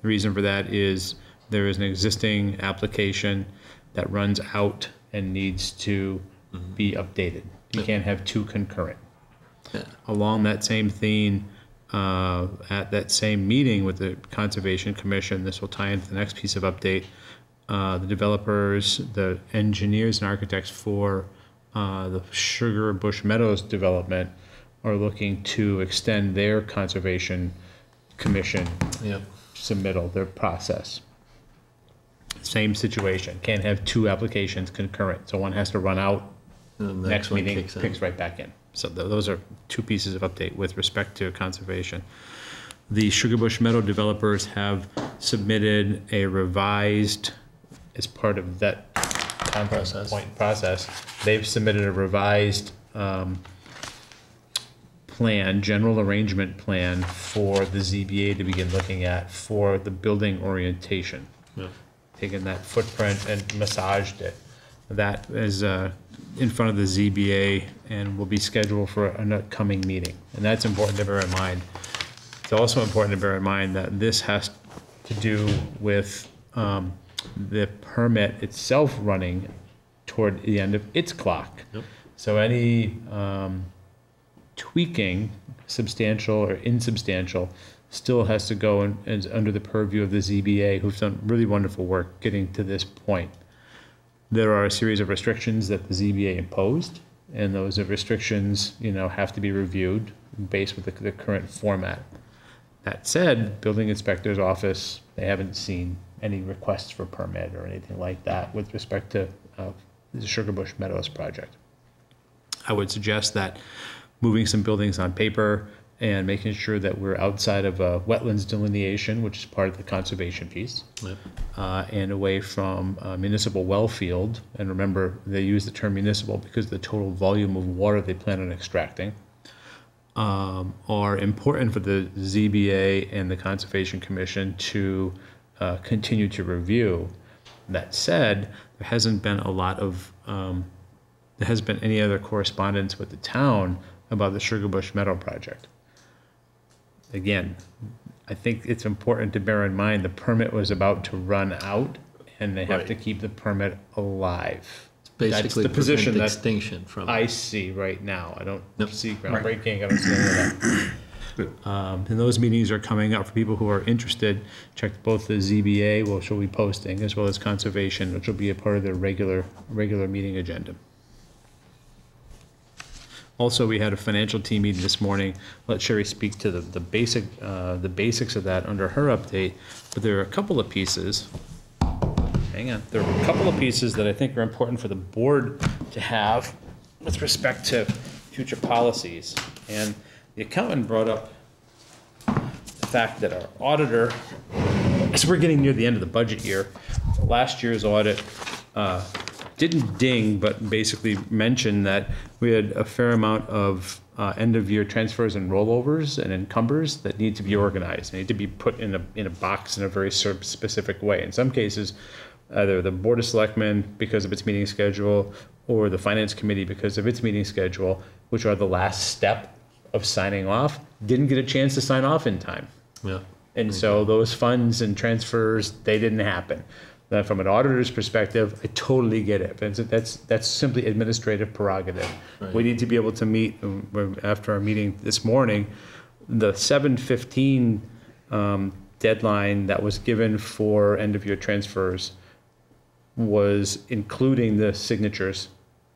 [SPEAKER 4] The reason for that is there is an existing application that runs out and needs to be updated. You can't have two concurrent. Along that same theme, uh, at that same meeting with the Conservation Commission, this will tie into the next piece of update. Uh, the developers, the engineers and architects for uh, the Sugar Bush Meadows development are looking to extend their Conservation Commission
[SPEAKER 3] Yep.
[SPEAKER 4] submittal, their process. Same situation, can't have two applications concurrent, so one has to run out,
[SPEAKER 3] And the
[SPEAKER 4] next
[SPEAKER 3] one
[SPEAKER 4] meeting
[SPEAKER 3] kicks in.
[SPEAKER 4] picks right back in. So tho- those are two pieces of update with respect to conservation. The Sugar Bush Meadow developers have submitted a revised, as part of that
[SPEAKER 3] Process.
[SPEAKER 4] point process, they've submitted a revised, um, plan, general arrangement plan for the ZBA to begin looking at for the building orientation.
[SPEAKER 3] Yeah.
[SPEAKER 4] Taken that footprint and massaged it. That is, uh, in front of the ZBA and will be scheduled for an upcoming meeting. And that's important to bear in mind. It's also important to bear in mind that this has to do with, um, the permit itself running toward the end of its clock.
[SPEAKER 3] Yep.
[SPEAKER 4] So any, um, tweaking, substantial or insubstantial, still has to go and is under the purview of the ZBA, who've done really wonderful work getting to this point. There are a series of restrictions that the ZBA imposed, and those restrictions, you know, have to be reviewed based with the, the current format. That said, building inspector's office, they haven't seen any requests for permit or anything like that with respect to, uh, the Sugarbush Meadows project. I would suggest that moving some buildings on paper and making sure that we're outside of a wetlands delineation, which is part of the conservation piece,
[SPEAKER 3] Yep.
[SPEAKER 4] uh, and away from uh, municipal well field. And remember, they use the term municipal because of the total volume of water they plan on extracting, um, are important for the ZBA and the Conservation Commission to uh, continue to review. That said, there hasn't been a lot of, um, there hasn't been any other correspondence with the town about the Sugarbush Meadow project. Again, I think it's important to bear in mind, the permit was about to run out, and they have to keep the permit alive.
[SPEAKER 3] It's
[SPEAKER 4] That's
[SPEAKER 3] Basically
[SPEAKER 4] the position
[SPEAKER 3] prevent
[SPEAKER 4] that
[SPEAKER 3] extinction from.
[SPEAKER 4] I see right now. I don't see groundbreaking, I don't see any of that. Um, and those meetings are coming up for people who are interested. Check both the ZBA, which will be posting, as well as conservation, which will be a part of their regular, regular meeting agenda. Also, we had a financial team meeting this morning. Let Sherry speak to the, the basic, uh, the basics of that under her update. But there are a couple of pieces. Hang on. There are a couple of pieces that I think are important for the board to have with respect to future policies. And the accountant brought up the fact that our auditor, as we're getting near the end of the budget year, last year's audit uh, didn't ding, but basically mentioned that we had a fair amount of uh, end-of-year transfers and rollovers and encumbers that need to be organized, They need to be put in a, in a box in a very specific way. In some cases, either the Board of Selectmen, because of its meeting schedule, or the Finance Committee, because of its meeting schedule, which are the last step of signing off, didn't get a chance to sign off in time.
[SPEAKER 3] Yeah.
[SPEAKER 4] And so those funds and transfers, they didn't happen. Now, from an auditor's perspective, I totally get it. But that's, that's simply administrative prerogative. We need to be able to meet, um, after our meeting this morning, the seven fifteen um, deadline that was given for end-of-year transfers was including the signatures.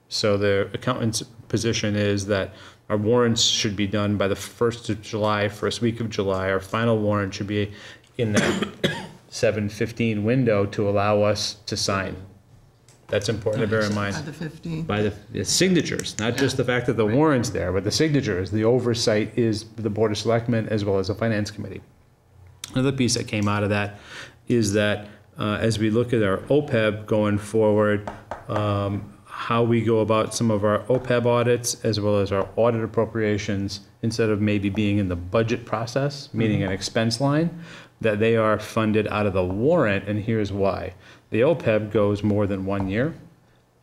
[SPEAKER 4] So the accountant's position is that our warrants should be done by the first of July, first week of July. Our final warrant should be in that seven fifteen window to allow us to sign. That's important to bear in mind
[SPEAKER 7] By the 15th.
[SPEAKER 4] by the, the signatures, not just the fact that the warrant's there, but the signatures. The oversight is the Board of Selectmen as well as the Finance Committee. Another piece that came out of that is that uh, as we look at our OPEB going forward, um, how we go about some of our OPEB audits as well as our audit appropriations, instead of maybe being in the budget process, meaning an mm-hmm. expense line, that they are funded out of the warrant, and here's why. The OPEB goes more than one year,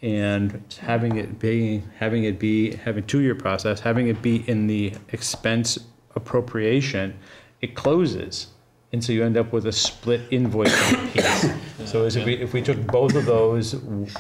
[SPEAKER 4] and having it be, having it be, having two-year process, having it be in the expense appropriation, it closes. And so you end up with a split invoicing [coughs] piece. So as if we, if we took both of those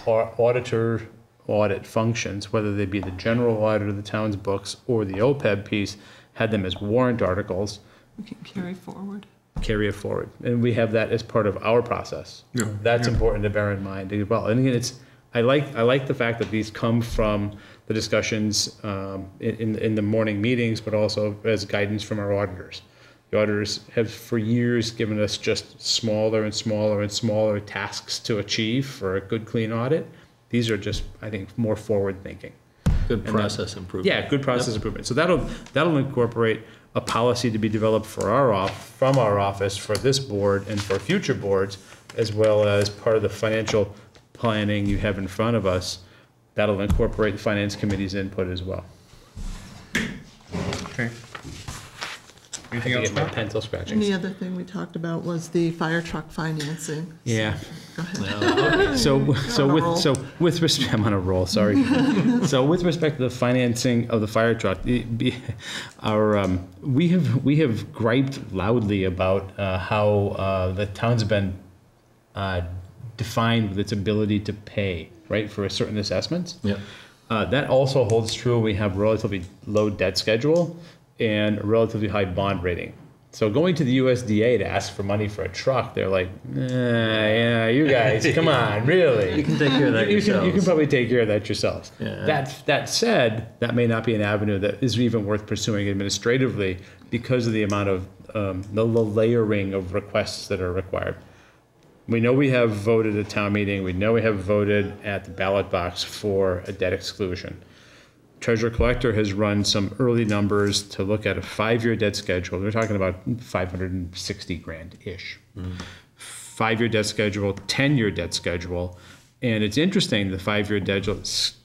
[SPEAKER 4] our auditor audit functions, whether they be the general audit of the town's books or the OPEB piece, had them as warrant articles,
[SPEAKER 7] We can carry forward.
[SPEAKER 4] carry it forward. And we have that as part of our process.
[SPEAKER 1] Yeah,
[SPEAKER 4] That's important to bear in mind as well. And again, it's, I like, I like the fact that these come from the discussions um, in, in- in the morning meetings, but also as guidance from our auditors. The auditors have for years given us just smaller and smaller and smaller tasks to achieve for a good, clean audit. These are just, I think, more forward thinking.
[SPEAKER 3] Good process improvement.
[SPEAKER 4] Yeah, good process improvement. So that'll, that'll incorporate a policy to be developed for our off, from our office, for this board and for future boards, as well as part of the financial planning you have in front of us. That'll incorporate the finance committee's input as well.
[SPEAKER 1] Okay.
[SPEAKER 4] I
[SPEAKER 1] Anything
[SPEAKER 4] have
[SPEAKER 1] else,
[SPEAKER 4] to get my
[SPEAKER 1] Matt?
[SPEAKER 4] pencil
[SPEAKER 7] And the
[SPEAKER 4] scratching.
[SPEAKER 7] other thing we talked about was the fire truck financing.
[SPEAKER 4] Yeah.
[SPEAKER 7] Go ahead. [laughs]
[SPEAKER 4] So, so with, so with respect, [laughs] I'm on a roll, sorry. [laughs] So with respect to the financing of the fire truck, the- be- our, um, we have, we have griped loudly about, uh, how, uh, the town's been, uh, defined with its ability to pay, right, for a certain assessments.
[SPEAKER 3] Yep.
[SPEAKER 4] Uh, that also holds true. We have relatively low debt schedule and a relatively high bond rating. So going to the USDA to ask for money for a truck, they're like, eh, yeah, you guys, [laughs] come on, really?
[SPEAKER 3] You can take care of that
[SPEAKER 4] You can, you can probably take care of that yourselves.
[SPEAKER 3] Yeah.
[SPEAKER 4] That, that said, that may not be an avenue that is even worth pursuing administratively because of the amount of, um, the the layering of requests that are required. We know we have voted at town meeting, we know we have voted at the ballot box for a debt exclusion. Treasurer Collector has run some early numbers to look at a five-year debt schedule. They're talking about five hundred and sixty grand-ish. Five-year debt schedule, ten-year debt schedule, and it's interesting, the five-year debt,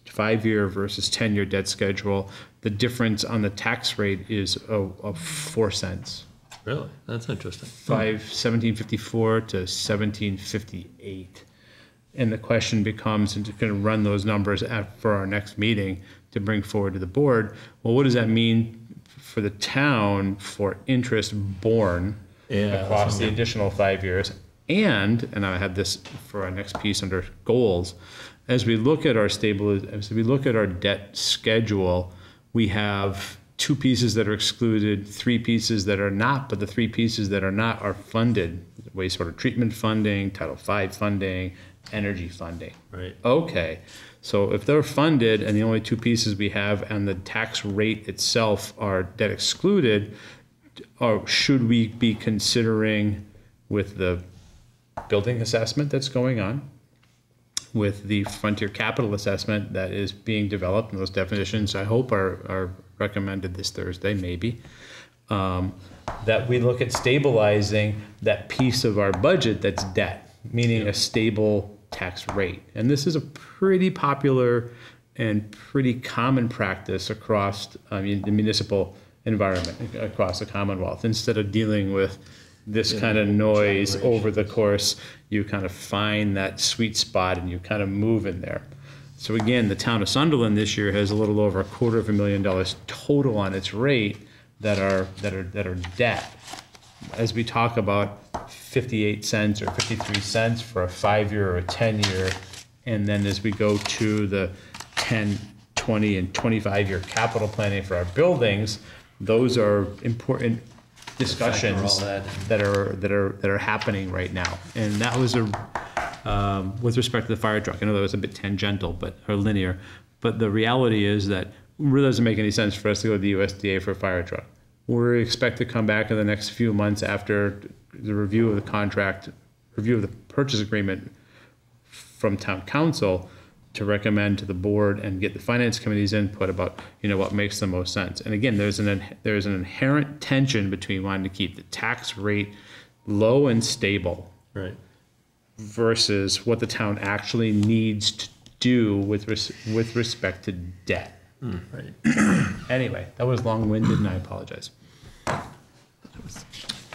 [SPEAKER 4] five-year versus ten-year debt schedule, the difference on the tax rate is of, of four cents
[SPEAKER 3] Really? That's interesting.
[SPEAKER 4] five seventeen fifty four to seventeen fifty eight. And the question becomes, and to kind of run those numbers at, for our next meeting to bring forward to the board, well, what does that mean for the town for interest borne
[SPEAKER 3] Yeah,
[SPEAKER 4] across the additional five years? And, and I had this for our next piece under goals, as we look at our stable, as we look at our debt schedule, we have two pieces that are excluded, three pieces that are not, but the three pieces that are not are funded. Wastewater treatment funding, Title V funding, energy funding.
[SPEAKER 3] Right.
[SPEAKER 4] Okay, so if they're funded and the only two pieces we have and the tax rate itself are debt excluded, or should we be considering with the building assessment that's going on, with the frontier capital assessment that is being developed, and those definitions, I hope, are, are recommended this Thursday, maybe, um, that we look at stabilizing that piece of our budget that's debt, meaning a stable tax rate. And this is a pretty popular and pretty common practice across um, I mean, the municipal environment, across the Commonwealth. Instead of dealing with this kind of noise over the course, you kind of find that sweet spot and you kind of move in there. So again, the town of Sunderland this year has a little over a quarter of a million dollars total on its rate that are, that are, that are debt. As we talk about 58 cents or 53 cents for a five-year or a 10-year, and then as we go to the 10, 20, and 25-year capital planning for our buildings, those are important discussions
[SPEAKER 3] that.
[SPEAKER 4] that are, that are, that are happening right now. And that was a, um, with respect to the fire truck, I know that was a bit tangential, but, or linear, but the reality is that it really doesn't make any sense for us to go to the USDA for a fire truck. We expect to come back in the next few months after the review of the contract, review of the purchase agreement from town counsel to recommend to the board and get the finance committee's input about, you know, what makes the most sense. And again, there's an, there's an inherent tension between wanting to keep the tax rate low and stable
[SPEAKER 3] Right.
[SPEAKER 4] versus what the town actually needs to do with, res- with respect to debt. Hmm.
[SPEAKER 3] Right.
[SPEAKER 4] Anyway, that was long-winded and I apologize.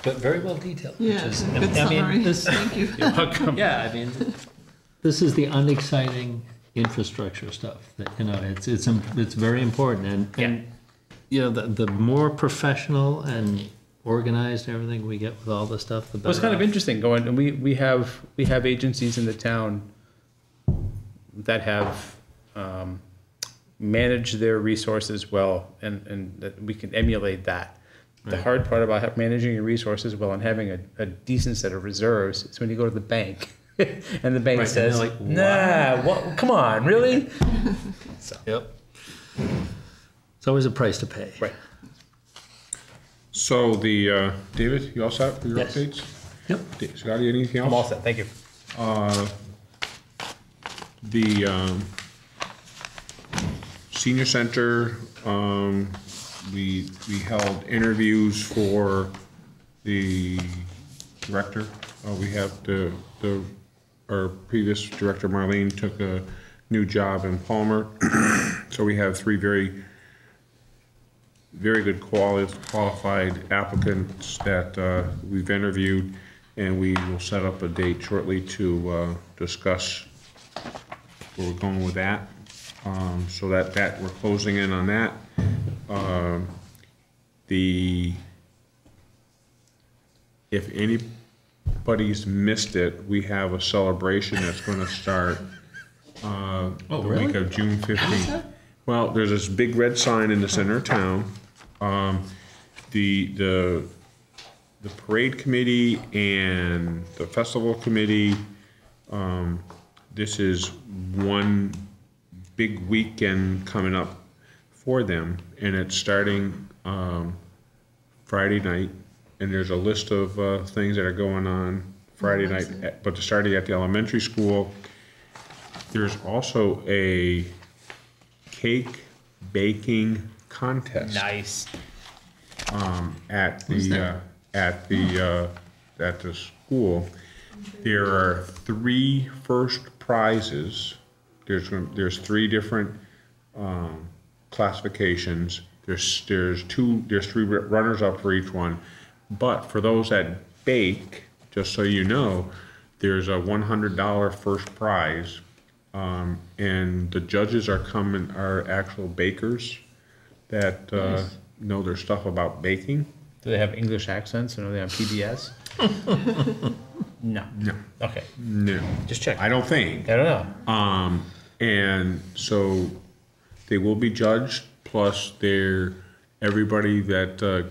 [SPEAKER 3] But very well detailed. which is-
[SPEAKER 7] good
[SPEAKER 3] I mean, this-
[SPEAKER 7] Thank you. [laughs]
[SPEAKER 3] Yeah, I mean, this is the unexciting infrastructure stuff that, you know, it's, it's, it's very important and, and, you know, the, the more professional and organized everything we get with all this stuff, the better.
[SPEAKER 4] Well, it's kind of interesting going, and we, we have, we have agencies in the town that have, um, managed their resources well, and, and that we can emulate that. The hard part about managing your resources well and having a, a decent set of reserves is when you go to the bank, [laughs] and the bank
[SPEAKER 3] Right,
[SPEAKER 4] says,
[SPEAKER 3] like,
[SPEAKER 4] nah, what, come on, really? [laughs]
[SPEAKER 3] Yep. It's always a price to pay.
[SPEAKER 4] Right.
[SPEAKER 1] So the, uh, David, you all set for your
[SPEAKER 3] Yes.
[SPEAKER 1] updates?
[SPEAKER 3] Yep.
[SPEAKER 1] Da- Scotty, anything else?
[SPEAKER 4] I'm all set, thank you.
[SPEAKER 1] The um, senior center, um, we, we held interviews for the director. Uh, We have the, the, our previous director Marlene took a new job in Palmer. [clears throat] So we have three very, very good quali- qualified applicants that uh, we've interviewed. And we will set up a date shortly to uh, discuss where we're going with that. Um, so that, that, we're closing in on that. Um, the, if anybody's missed it, we have a celebration that's gonna start, uh, the
[SPEAKER 3] really?
[SPEAKER 1] week of June fifteenth. Well, there's this big red sign in the center of town. Um, the, the, the parade committee and the festival committee, um, this is one big weekend coming up for them, and it's starting, um, Friday night, and there's a list of, uh, things that are going on Friday night, at- but starting at the elementary school. There's also a cake baking contest
[SPEAKER 4] Nice.
[SPEAKER 1] at the, uh, at the, uh, at the school. There are three first prizes. There's, there's three different, um, classifications. There's, there's two, there's three runners up for each one. But for those that bake, just so you know, there's a one hundred dollar first prize. Um, and the judges are coming, are actual bakers that, uh, know their stuff about baking.
[SPEAKER 4] Do they have English accents, and are they on PBS? [laughs] No.
[SPEAKER 1] No.
[SPEAKER 4] Okay,
[SPEAKER 1] No,
[SPEAKER 4] just check.
[SPEAKER 1] I don't think.
[SPEAKER 4] I don't know.
[SPEAKER 1] Um, and so they will be judged, plus they're, everybody that, uh,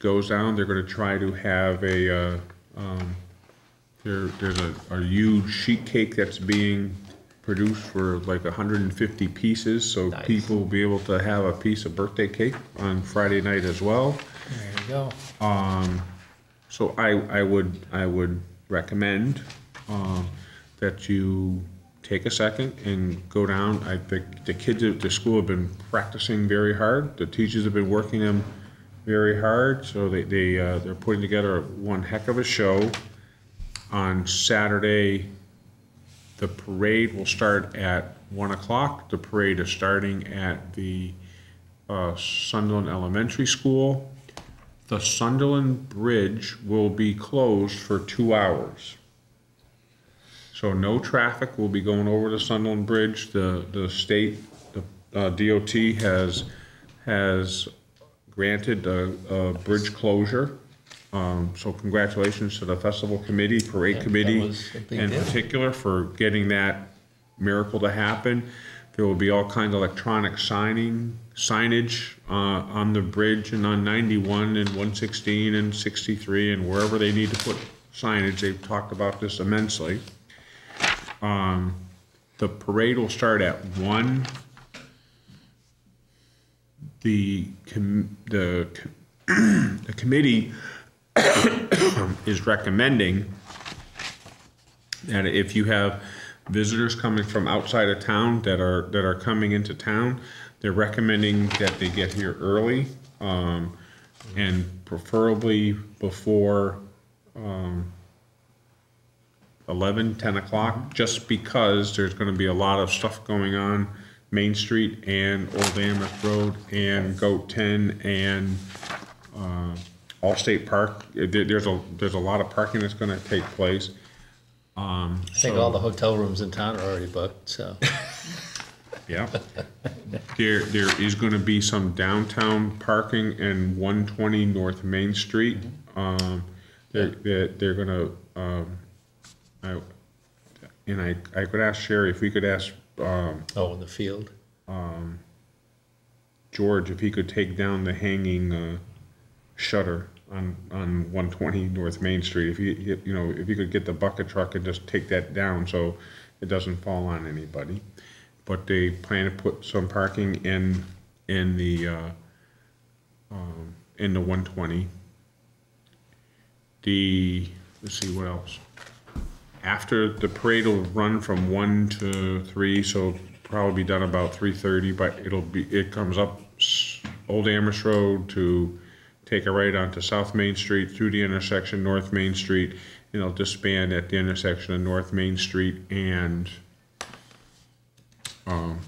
[SPEAKER 1] goes down, they're gonna try to have a, uh, um, there, there's a, a huge sheet cake that's being produced for like hundred and fifty pieces, so
[SPEAKER 3] Nice.
[SPEAKER 1] people will be able to have a piece of birthday cake on Friday night as well.
[SPEAKER 3] There you go.
[SPEAKER 1] So I, I would, I would recommend, um, that you take a second and go down. I think the kids at the school have been practicing very hard. The teachers have been working them very hard, so they, they, uh, they're putting together one heck of a show. On Saturday, the parade will start at one o'clock. The parade is starting at the, uh, Sunderland Elementary School. The Sunderland Bridge will be closed for two hours. So no traffic will be going over the Sunderland Bridge. The, the state, the uh, DOT has, has granted a, a bridge closure. Um, so congratulations to the festival committee, parade committee
[SPEAKER 3] was a big
[SPEAKER 1] in
[SPEAKER 3] deal.
[SPEAKER 1] particular for getting that miracle to happen. There will be all kinds of electronic signing, signage, uh, on the bridge and on ninety-one and one sixteen and sixty-three and wherever they need to put signage. They've talked about this immensely. Um, the parade will start at one. The com, the, com- [clears throat] the committee [coughs] is recommending that if you have visitors coming from outside of town that are, that are coming into town, they're recommending that they get here early, um, and preferably before, um, 11, 10 o'clock, just because there's gonna be a lot of stuff going on, Main Street and Old Amherst Road and Goat 10 and, uh, Allstate Park, there, there's a, there's a lot of parking that's gonna take place.
[SPEAKER 3] I think all the hotel rooms in town are already booked, so. [laughs]
[SPEAKER 1] Yeah. There, there is gonna be some downtown parking in one twenty North Main Street. Um, they're, they're, they're gonna, um, I, and I, I could ask Sherry if we could ask, um,
[SPEAKER 3] Oh, in the field.
[SPEAKER 1] George if he could take down the hanging, uh, shutter on, on one twenty North Main Street. If he- you know, if he could get the bucket truck and just take that down so it doesn't fall on anybody. But they plan to put some parking in, in the, uh, um, in the one twenty. The, let's see, what else? After the parade will run from one to three, so probably be done about three thirty, but it'll be, it comes up Old Amherst Road to take a right onto South Main Street through the intersection, North Main Street, and it'll disband at the intersection of North Main Street and um,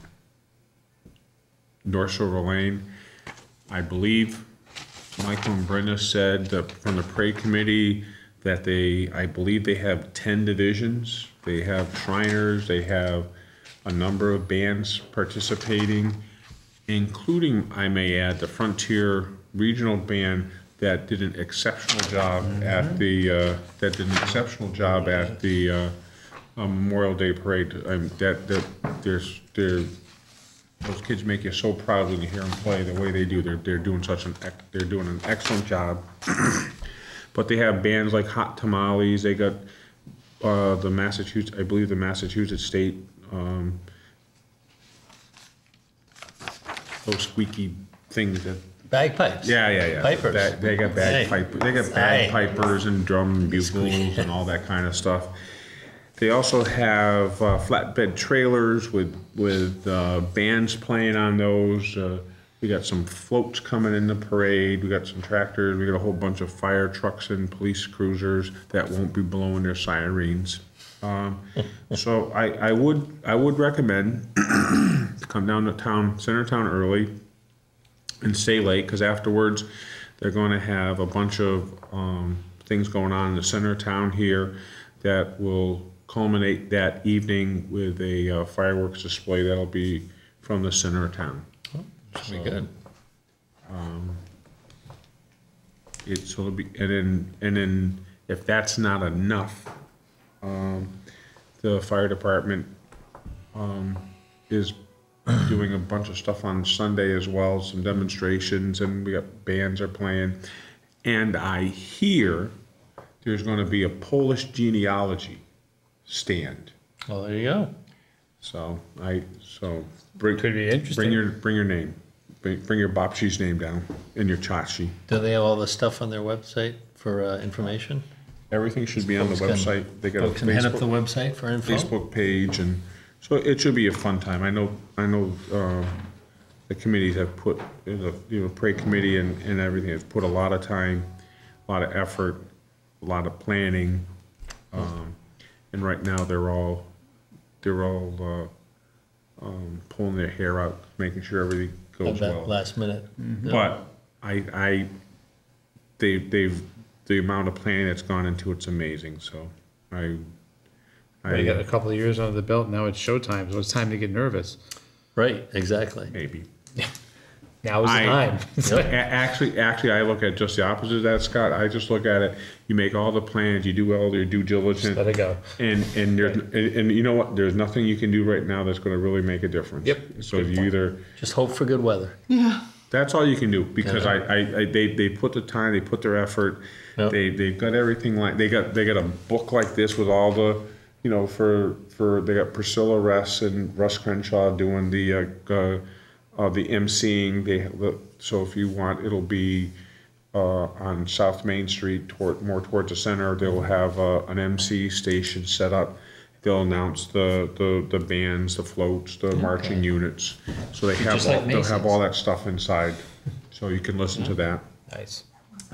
[SPEAKER 1] North Silver Lane. I believe Michael and Brenda said that from the parade committee that they, I believe they have ten divisions. They have Shriners, they have a number of bands participating, including, I may add, the Frontier Regional Band that did an exceptional job at the, uh, that did an exceptional job at the, uh, uh, Memorial Day Parade. Um, that, that, there's, there, those kids make you so proud when you hear them play the way they do. They're, they're doing such an, ec- they're doing an excellent job. [clears throat] But they have bands like Hot Tamales, they got, uh, the Massachusetts, I believe the Massachusetts State, um, those squeaky things that,
[SPEAKER 3] Bagpipes.
[SPEAKER 1] yeah, yeah, yeah.
[SPEAKER 3] Pipers.
[SPEAKER 1] That- They got bagpipe, they got bagpipers and drum bugles and all that kind of stuff. They also have uh, flatbed trailers with, with uh, bands playing on those. Uh, We got some floats coming in the parade, we got some tractors, we got a whole bunch of fire trucks and police cruisers that won't be blowing their sirens. Um, [laughs] So I, I would, I would recommend [clears throat] to come down to town, center town early and stay late, because afterwards, they're gonna have a bunch of, um, things going on in the center of town here that will culminate that evening with a uh, fireworks display that'll be from the center of town.
[SPEAKER 3] Should be good.
[SPEAKER 1] It's, so it'll be, and then, and then if that's not enough, um, the fire department, um, is [clears throat] doing a bunch of stuff on Sunday as well, some demonstrations, and we got bands are playing. And I hear there's gonna be a Polish genealogy stand.
[SPEAKER 3] Well, there you go.
[SPEAKER 1] So I, so bring.
[SPEAKER 4] Could be interesting.
[SPEAKER 1] Bring your, bring your name, bring, bring your Bopshi's name down and your Chachi.
[SPEAKER 3] Do they have all the stuff on their website for uh, information?
[SPEAKER 1] Everything should be on the
[SPEAKER 3] Folks can-
[SPEAKER 1] website. They got a
[SPEAKER 3] Folks can head up the website for info.
[SPEAKER 1] Facebook page and, so it should be a fun time. I know, I know, uh, the committees have put, you know, you know, parade committee and, and everything has put a lot of time, a lot of effort, a lot of planning. Um, and right now they're all, they're all, uh, um, pulling their hair out, making sure everything goes
[SPEAKER 3] that
[SPEAKER 1] well.
[SPEAKER 3] last minute.
[SPEAKER 1] But I, I, they, they've, the amount of planning that's gone into it's amazing, so I,
[SPEAKER 4] Well, You got a couple of years under the belt, now it's showtime, so it's time to get nervous.
[SPEAKER 3] Right, exactly.
[SPEAKER 1] maybe. [laughs]
[SPEAKER 4] Now is the
[SPEAKER 1] I-
[SPEAKER 4] time. [laughs]
[SPEAKER 1] A- Actually, actually, I look at just the opposite of that, Scott. I just look at it, you make all the plans, you do all your due diligence.
[SPEAKER 4] Let it go.
[SPEAKER 1] And, and there's, and, and you know what, there's nothing you can do right now that's gonna really make a difference.
[SPEAKER 4] Yep.
[SPEAKER 1] So you either,
[SPEAKER 3] Just hope for good weather. Yeah.
[SPEAKER 1] That's all you can do, because I, I, I, they, they put the time, they put their effort,
[SPEAKER 3] Yep.
[SPEAKER 1] they, they've got everything like, they got, they got a book like this with all the, you know, for, for, they got Priscilla Russ and Russ Crenshaw doing the, uh, uh, uh, the emceeing, they, the- so if you want, it'll be, uh, on South Main Street toward, more towards the center, they'll have, uh, an MC station set up. They'll announce the, the, the bands, the floats, the marching units, so they have,
[SPEAKER 3] Just
[SPEAKER 1] all-
[SPEAKER 3] like
[SPEAKER 1] they'll have all that stuff inside, so you can listen to that.
[SPEAKER 4] Nice.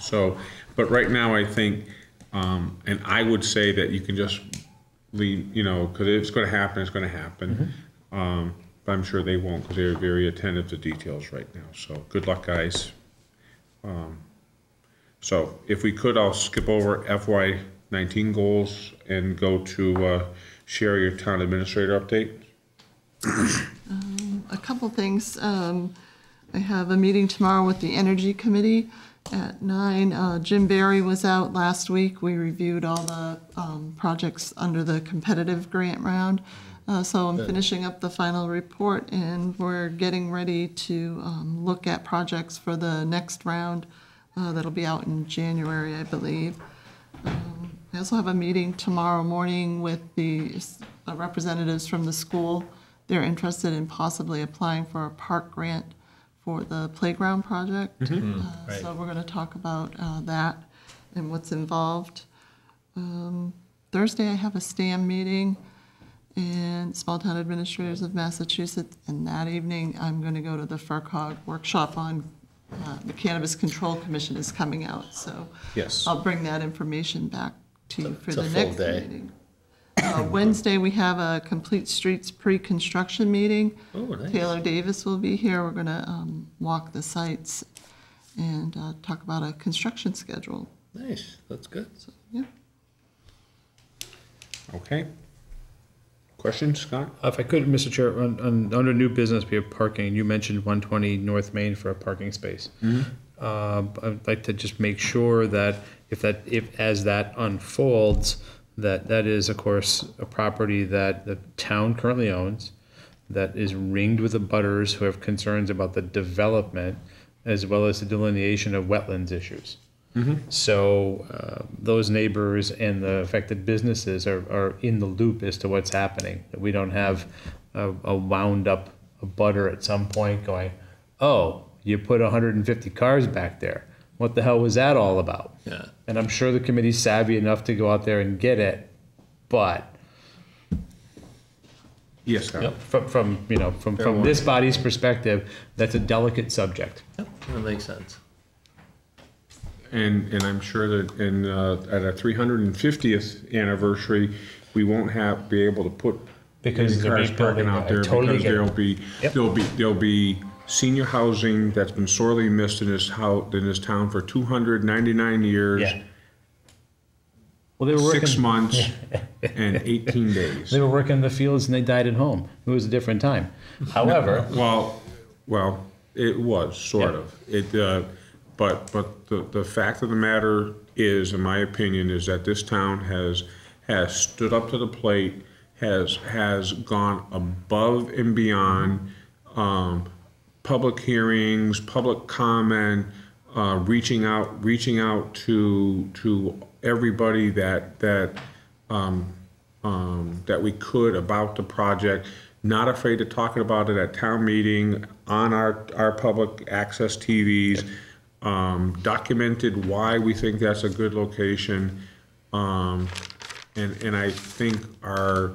[SPEAKER 1] So, but right now, I think, um, and I would say that you can just leave, you know, because if it's gonna happen, it's gonna happen. Um, but I'm sure they won't, because they're very attentive to details right now, so good luck, guys. Um, So if we could, I'll skip over FY nineteen goals and go to, uh, share your town administrator update. [coughs]
[SPEAKER 7] A couple things. Um, I have a meeting tomorrow with the Energy Committee at nine. Uh, Jim Barry was out last week. We reviewed all the um, projects under the competitive grant round. Uh, So I'm finishing up the final report, and we're getting ready to um, look at projects for the next round. uh, That'll be out in January, I believe. Um, I also have a meeting tomorrow morning with the uh, representatives from the school. They're interested in possibly applying for a park grant for the playground project. Uh, So we're going to talk about uh, that and what's involved. Um, Thursday, I have a STAM meeting and Small Town Administrators of Massachusetts. And that evening, I'm going to go to the FRCOG workshop on, uh, the Cannabis Control Commission is coming out. So
[SPEAKER 1] Yes.
[SPEAKER 7] I'll bring that information back to you for
[SPEAKER 2] It's a
[SPEAKER 7] the next
[SPEAKER 2] day.
[SPEAKER 7] meeting. Uh, Wednesday, we have a Complete Streets pre-construction meeting.
[SPEAKER 2] Oh, nice.
[SPEAKER 7] Taylor Davis will be here. We're gonna um, walk the sites and uh, talk about a construction schedule.
[SPEAKER 2] Nice, that's good.
[SPEAKER 7] So, yeah.
[SPEAKER 1] Okay. Questions, Scott?
[SPEAKER 4] If I could, Mr. Chair, on, on, under new business, we have parking. You mentioned one twenty North Main for a parking space. Uh, I'd like to just make sure that if that, if, as that unfolds, that that is, of course, a property that the town currently owns, that is ringed with abutters who have concerns about the development, as well as the delineation of wetlands issues. So uh, those neighbors and the affected businesses are, are in the loop as to what's happening. That we don't have a, a wound up butter at some point going, oh, you put 150 cars back there. What the hell was that all about?
[SPEAKER 2] Yeah.
[SPEAKER 4] And I'm sure the committee's savvy enough to go out there and get it, but
[SPEAKER 1] Yes, Scott.
[SPEAKER 4] from, from you know from, from this body's perspective, that's a delicate subject.
[SPEAKER 2] Yep, that makes sense.
[SPEAKER 1] And, and I'm sure that in, uh, at our three hundred and fiftieth anniversary, we won't have, be able to put
[SPEAKER 4] Because
[SPEAKER 1] any
[SPEAKER 4] they're
[SPEAKER 1] cars parking
[SPEAKER 4] rebuilding,
[SPEAKER 1] out there
[SPEAKER 4] totally
[SPEAKER 1] because
[SPEAKER 4] get it.
[SPEAKER 1] there'll be,
[SPEAKER 4] Yep.
[SPEAKER 1] there'll be, there'll be senior housing that's been sorely missed in this in this town for two hundred ninety-nine years,
[SPEAKER 4] Yeah. Well, they were working.
[SPEAKER 1] six months, [laughs] and eighteen days.
[SPEAKER 4] They were working in the fields and they died at home. It was a different time. However, [laughs]
[SPEAKER 1] Well, well, it was, sort
[SPEAKER 4] Yeah.
[SPEAKER 1] of. It, uh, but, but the, the fact of the matter is, in my opinion, is that this town has, has stood up to the plate, has, has gone above and beyond, um, public hearings, public comment, uh, reaching out, reaching out to, to everybody that, that, um, um, that we could about the project, not afraid to talk about it at town meeting, on our, our public access TVs, um, documented why we think that's a good location. Um, and, and I think our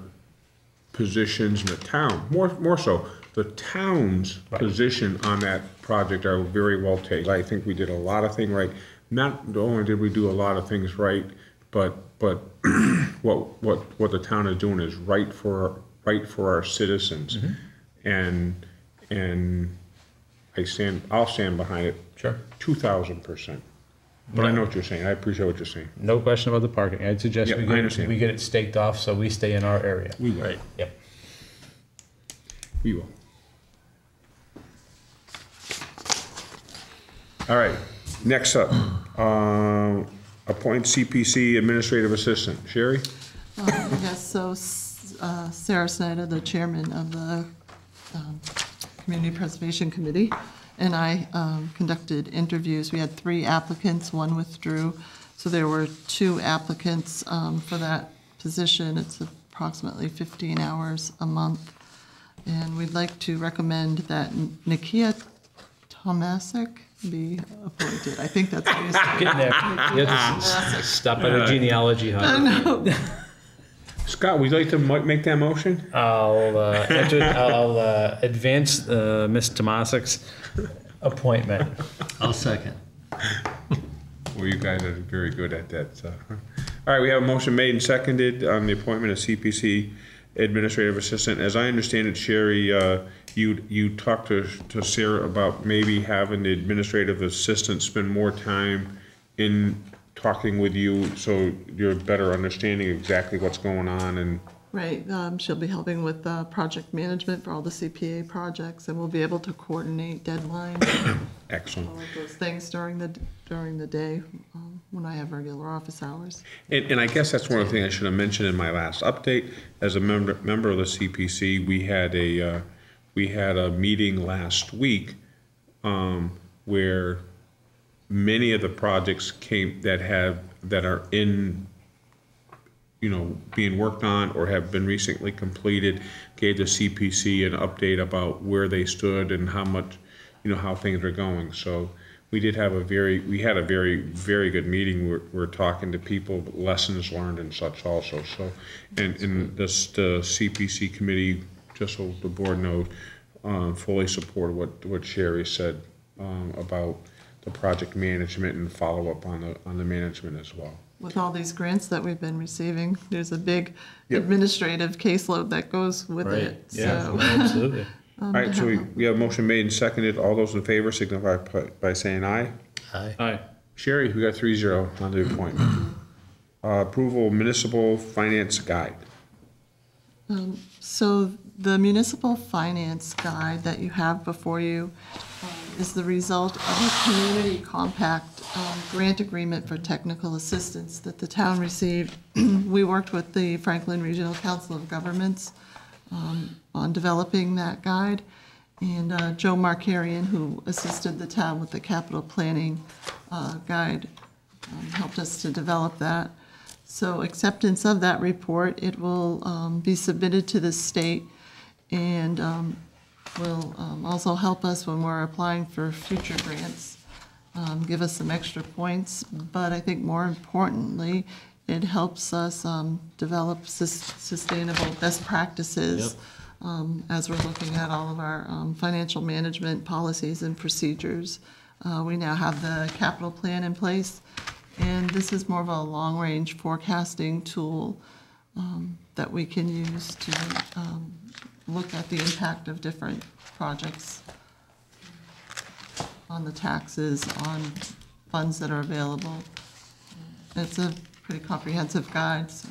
[SPEAKER 1] positions in the town, more, more so, the town's position on that project are very well taken. I think we did a lot of things right. Not only did we do a lot of things right, but, but [clears throat] what, what, what the town is doing is right for, right for our citizens. Mm-hmm. And, and I stand, I'll stand behind it.
[SPEAKER 4] Sure.
[SPEAKER 1] Two thousand percent. But I know what you're saying. I appreciate what you're saying.
[SPEAKER 4] no question about the parking. I'd suggest
[SPEAKER 1] Yep,
[SPEAKER 4] we get,
[SPEAKER 1] understand.
[SPEAKER 4] we get it staked off so we stay in our area.
[SPEAKER 1] We will.
[SPEAKER 2] Right.
[SPEAKER 4] Yep.
[SPEAKER 1] We will. All right, next up, um, appoint CPC Administrative Assistant. Sherry?
[SPEAKER 7] Um, Yes, so uh, Sarah Snyder, the chairman of the um, Community Preservation Committee, and I um, conducted interviews. We had three applicants, one withdrew. So there were two applicants um, for that position. It's approximately 15 hours a month. And we'd like to recommend that Nikia Tomasic be appointed. I think that's how you say it.
[SPEAKER 4] Getting there. You have to s- stop by the genealogy hut.
[SPEAKER 1] Scott, would you like to mo- make that motion?
[SPEAKER 4] I'll, uh, enter, I'll, uh, advance, uh, Ms. Tomasic's appointment.
[SPEAKER 3] I'll second.
[SPEAKER 1] Well, you guys are very good at that, so. All right, we have a motion made and seconded on the appointment of CPC Administrative Assistant. As I understand it, Sherry, uh, you, you talked to, to Sarah about maybe having the administrative assistant spend more time in talking with you, so you're better understanding exactly what's going on and,
[SPEAKER 7] Right, um, she'll be helping with, uh, project management for all the CPA projects, and we'll be able to coordinate deadlines, [coughs]
[SPEAKER 1] excellent.
[SPEAKER 7] all of those things during the, during the day, um, when I have regular office hours.
[SPEAKER 1] And, and I guess that's one of the things I should have mentioned in my last update. As a member, member of the CPC, we had a, uh, we had a meeting last week, um, where many of the projects came, that have, that are in, you know, being worked on or have been recently completed, gave the CPC an update about where they stood and how much, you know, how things are going. So we did have a very, we had a very, very good meeting. We're, we're talking to people, lessons learned and such also. So, and, and this, the CPC committee, just so the board knows, um, fully support what, what Sherry said, um, about the project management and follow-up on the, on the management as well.
[SPEAKER 7] With all these grants that we've been receiving, there's a big
[SPEAKER 1] Yep.
[SPEAKER 7] administrative caseload that goes with
[SPEAKER 3] Right,
[SPEAKER 7] it,
[SPEAKER 3] yeah,
[SPEAKER 7] so. [laughs]
[SPEAKER 3] absolutely. [laughs]
[SPEAKER 1] All right, so we, [laughs] we have a motion made and seconded. All those in favor signify by- by saying aye.
[SPEAKER 3] Aye.
[SPEAKER 4] Aye.
[SPEAKER 1] Sherry, we got three zero on the appointment. Uh, Approval municipal finance guide.
[SPEAKER 7] So the municipal finance guide that you have before you um, is the result of a community compact um, grant agreement for technical assistance that the town received. [clears throat] We worked with the Franklin Regional Council of Governments um, on developing that guide. And uh, Joe Markarian, who assisted the town with the capital planning uh, guide, um, helped us to develop that. So acceptance of that report, it will um, be submitted to the state and um, will um, also help us when we're applying for future grants, um, give us some extra points. But I think more importantly, it helps us um, develop sus- sustainable best practices um, as we're looking at all of our um, financial management policies and procedures. Uh, We now have the capital plan in place, and this is more of a long-range forecasting tool um, that we can use to um, look at the impact of different projects on the taxes, on funds that are available. It's a pretty comprehensive guide, so.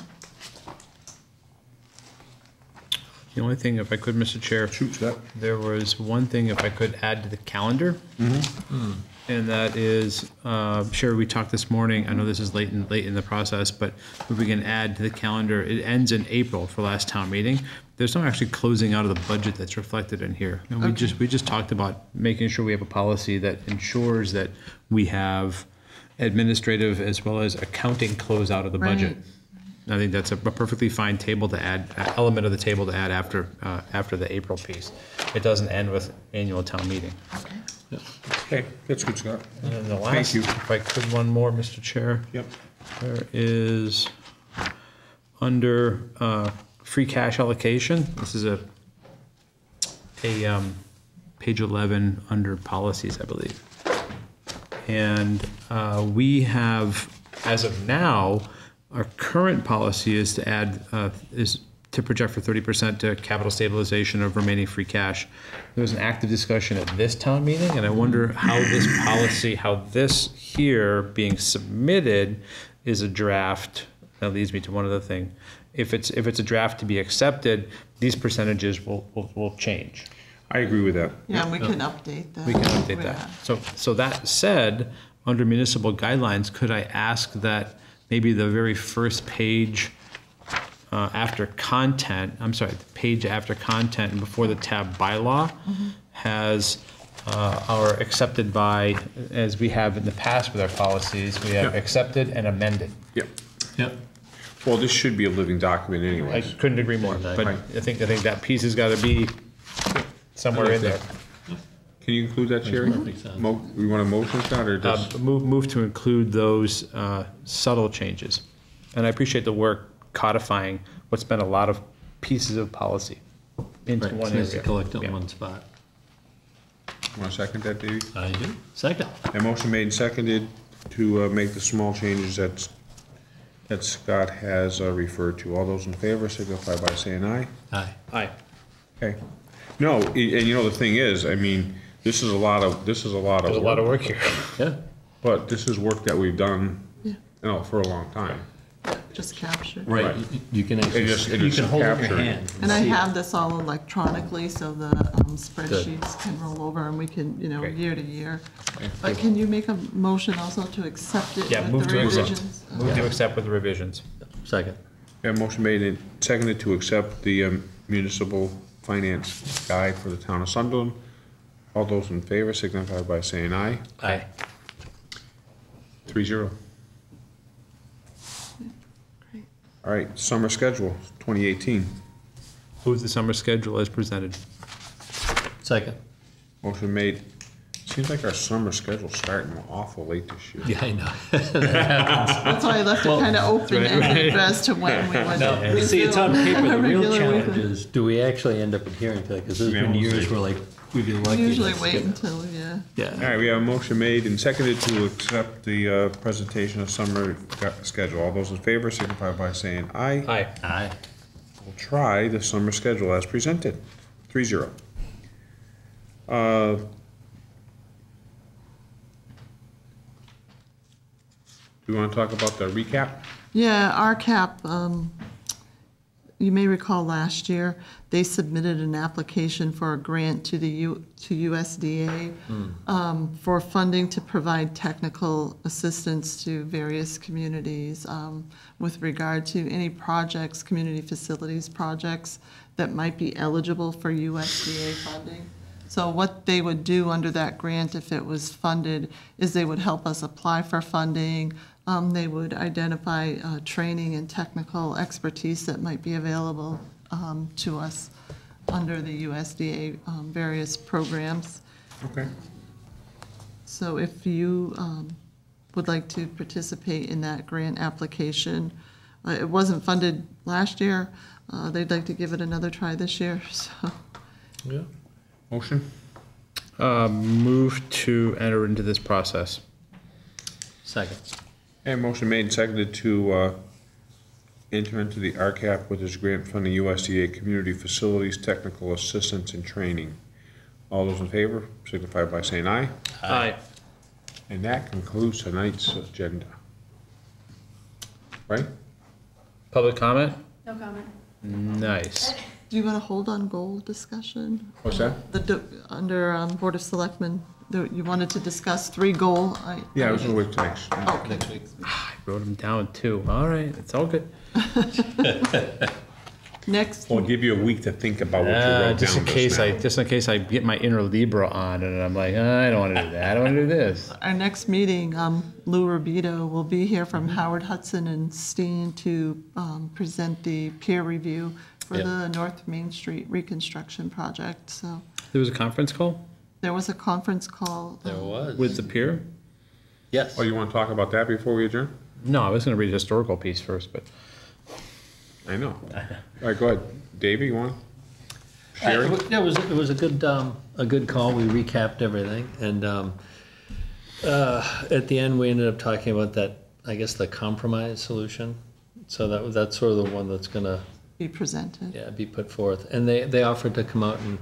[SPEAKER 4] The only thing, if I could, Mr. Chair.
[SPEAKER 1] Shoot, Scott.
[SPEAKER 4] There was one thing, if I could add to the calendar.
[SPEAKER 1] Mm-hmm.
[SPEAKER 4] And that is, uh, Sherry, we talked this morning, I know this is late in, late in the process, but if we can add to the calendar, it ends in April for last town meeting. There's no actually closing out of the budget that's reflected in here. And we just, we just talked about making sure we have a policy that ensures that we have administrative as well as accounting closeout of the budget. I think that's a perfectly fine table to add, uh, element of the table to add after, uh, after the April piece. It doesn't end with annual town meeting.
[SPEAKER 1] Okay, that's good, Scott.
[SPEAKER 4] And then the
[SPEAKER 1] Thank you.
[SPEAKER 4] if I could, one more, Mr. Chair.
[SPEAKER 1] Yep.
[SPEAKER 4] There is, under uh, free cash allocation, this is a, a, um, page 11, under policies, I believe. And uh, we have, as of now, our current policy is to add, uh, is to project for 30% to capital stabilization of remaining free cash. There was an active discussion at this town meeting, and I wonder how this policy, how this here being submitted is a draft. That leads me to one other thing. If it's, if it's a draft to be accepted, these percentages will, will, will change.
[SPEAKER 1] I agree with that.
[SPEAKER 7] Yeah, and we can update that.
[SPEAKER 4] We can update
[SPEAKER 7] Yeah.
[SPEAKER 4] that. So, so that said, under municipal guidelines, could I ask that maybe the very first page uh, after content, I'm sorry, the page after content and before the tab bylaw has uh, our accepted by, as we have in the past with our policies, we have
[SPEAKER 1] Yeah.
[SPEAKER 4] accepted and amended.
[SPEAKER 1] Yep.
[SPEAKER 3] Yep.
[SPEAKER 1] Well, this should be a living document anyway.
[SPEAKER 4] I
[SPEAKER 1] anyway.
[SPEAKER 4] couldn't agree more, but I think, I think that piece has got to be somewhere in there.
[SPEAKER 1] Can you include that, Sherry?
[SPEAKER 3] perfect sense.
[SPEAKER 1] Mo, we want a motion, Scott, or
[SPEAKER 4] Uh,
[SPEAKER 1] just?
[SPEAKER 4] Move, move to include those uh, subtle changes. And I appreciate the work codifying what's been a lot of pieces of policy into
[SPEAKER 3] Right,
[SPEAKER 4] one
[SPEAKER 3] it's nice to
[SPEAKER 4] area.
[SPEAKER 3] collect it
[SPEAKER 4] Yeah.
[SPEAKER 3] in one spot.
[SPEAKER 1] Want to second that, Davey?
[SPEAKER 3] I do. Second.
[SPEAKER 1] A motion made and seconded to uh, make the small changes that, that Scott has uh, referred to. All those in favor signify by saying aye.
[SPEAKER 3] Aye.
[SPEAKER 4] Aye.
[SPEAKER 1] Okay. No, and you know, the thing is, I mean, this is a lot of, this is a lot of
[SPEAKER 4] There's a lot of
[SPEAKER 1] work.
[SPEAKER 4] work here.
[SPEAKER 3] Yeah.
[SPEAKER 1] But this is work that we've done,
[SPEAKER 7] Yeah.
[SPEAKER 1] you know, for a long time.
[SPEAKER 7] Just captured.
[SPEAKER 3] Right,
[SPEAKER 1] Right.
[SPEAKER 3] you- you can actually,
[SPEAKER 1] just- it
[SPEAKER 3] you
[SPEAKER 1] just
[SPEAKER 3] can hold up your
[SPEAKER 1] captured.
[SPEAKER 3] hand.
[SPEAKER 7] And I
[SPEAKER 3] see it.
[SPEAKER 7] have this all electronically, so the um, spreadsheets can roll over and we can, you know,
[SPEAKER 4] Great.
[SPEAKER 7] year to year. But can you make a motion also to accept it
[SPEAKER 4] Yeah,
[SPEAKER 7] with
[SPEAKER 4] move
[SPEAKER 7] the
[SPEAKER 4] to accept.
[SPEAKER 7] revisions?
[SPEAKER 4] Move to accept with revisions.
[SPEAKER 3] Second.
[SPEAKER 1] Yeah, motion made and seconded to accept the um, municipal finance guide for the town of Sunderland. All those in favor signify by saying aye.
[SPEAKER 3] Aye.
[SPEAKER 1] Three zero.
[SPEAKER 7] Great.
[SPEAKER 1] All right, summer schedule, 2018.
[SPEAKER 4] Move the summer schedule as presented.
[SPEAKER 3] Second.
[SPEAKER 1] Motion made. Seems like our summer schedule's starting awful late this year.
[SPEAKER 3] Yeah, I know. [laughs]
[SPEAKER 7] That's why I left it kind of open-ended as to when we would.
[SPEAKER 3] You see, it's on paper, the real
[SPEAKER 7] Regular
[SPEAKER 3] challenge
[SPEAKER 7] weekly.
[SPEAKER 3] is, do we actually end up adhering to that? Because there's been years where like, we've been lucky.
[SPEAKER 7] Usually wait
[SPEAKER 3] skip-
[SPEAKER 7] until, yeah.
[SPEAKER 1] All
[SPEAKER 3] Yeah.
[SPEAKER 1] right, we have a motion made and seconded to accept the uh, presentation of summer gu- schedule. All those in favor signify by saying aye.
[SPEAKER 4] Aye.
[SPEAKER 3] Aye.
[SPEAKER 1] We'll try the summer schedule as presented. Three zero. Uh, Do you want to talk about the RCAP?
[SPEAKER 7] Yeah, RCAP, um, you may recall last year, they submitted an application for a grant to the U, to USDA um, for funding to provide technical assistance to various communities um, with regard to any projects, community facilities projects that might be eligible for USDA funding. So what they would do under that grant, if it was funded, is they would help us apply for funding. Um, They would identify uh, training and technical expertise that might be available um, to us under the USDA um, various programs.
[SPEAKER 1] Okay.
[SPEAKER 7] So if you um, would like to participate in that grant application, uh, it wasn't funded last year. Uh, They'd like to give it another try this year, [laughs] so.
[SPEAKER 3] Yeah.
[SPEAKER 1] Motion?
[SPEAKER 4] Uh, move to enter into this process.
[SPEAKER 3] Second.
[SPEAKER 1] And motion made and seconded to uh, enter into the RCAP with this grant funding USDA Community Facilities Technical Assistance and Training. All those in favor signify by saying aye.
[SPEAKER 4] Aye.
[SPEAKER 1] And that concludes tonight's agenda. Right?
[SPEAKER 4] Public comment?
[SPEAKER 5] No comment.
[SPEAKER 4] Nice.
[SPEAKER 7] Do you want to hold on goal discussion?
[SPEAKER 1] What's that?
[SPEAKER 7] The, do- under um, Board of Selectmen, the- you wanted to discuss three goal. I-
[SPEAKER 1] Yeah, I was gonna wait till next.
[SPEAKER 7] Okay.
[SPEAKER 3] Next week.
[SPEAKER 4] I wrote them down too. All right, it's all good. [laughs]
[SPEAKER 7] Next,
[SPEAKER 1] We'll give you a week to think about what you
[SPEAKER 4] Uh,
[SPEAKER 1] wrote
[SPEAKER 4] just in
[SPEAKER 1] down
[SPEAKER 4] case
[SPEAKER 1] just
[SPEAKER 4] I,
[SPEAKER 1] now.
[SPEAKER 4] just in case I get my inner Libra on and I'm like, "Uh, I don't want to do that. I don't want to do this. [laughs]
[SPEAKER 7] our next meeting, um, Lou Rubito will be here from Howard Hudson and Stein to um, present the peer review for
[SPEAKER 3] Yeah.
[SPEAKER 7] the North Main Street reconstruction project. So
[SPEAKER 4] There was a conference call
[SPEAKER 7] there was a conference call.
[SPEAKER 3] There
[SPEAKER 7] um,
[SPEAKER 3] was.
[SPEAKER 4] with the peer.
[SPEAKER 3] Yes.
[SPEAKER 1] Oh, you wanna talk about that before we adjourn?
[SPEAKER 4] No, I was going to read a historical piece first, but
[SPEAKER 1] I know. [laughs] All right, go ahead. Davey, you want?
[SPEAKER 3] Uh, It yeah, it was, it was a good, um, a good call. We recapped everything. And, um, uh, at the end, we ended up talking about that, I guess, the compromise solution. So that, that's sort of the one that's gonna,
[SPEAKER 7] Be presented,
[SPEAKER 3] yeah, be put forth. And they, they offered to come out and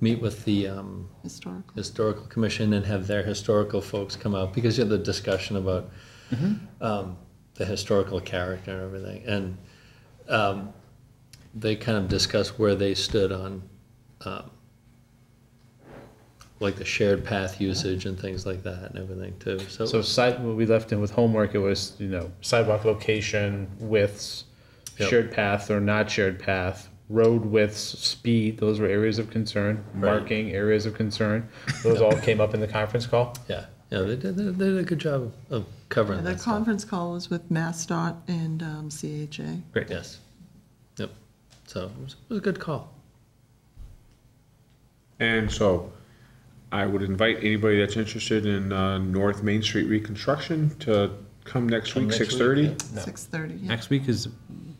[SPEAKER 3] meet with the, um,
[SPEAKER 7] historical.
[SPEAKER 3] historical commission and have their historical folks come out because you had the discussion about um, the historical character and everything and um, they kind of discussed where they stood on um, like the shared path usage and things like that and everything too so,
[SPEAKER 4] so side what we left in with homework. It was you know sidewalk location, widths,
[SPEAKER 3] Yep.
[SPEAKER 4] shared path or not shared path, road widths, speed. Those were areas of concern.
[SPEAKER 3] Right.
[SPEAKER 4] Marking areas of concern. Those all came up in the conference call.
[SPEAKER 3] yeah yeah they did, they did a good job of covering
[SPEAKER 7] The
[SPEAKER 3] that stuff.
[SPEAKER 7] conference call was with MassDOT and um, CHA.
[SPEAKER 3] great yes yep so it was, it was a good call
[SPEAKER 1] And so I would invite anybody that's interested in uh, North Main Street reconstruction to come next week,
[SPEAKER 3] next week,
[SPEAKER 1] 6:30.
[SPEAKER 3] yeah.
[SPEAKER 4] No.
[SPEAKER 7] 6:30, yeah.
[SPEAKER 4] Next week is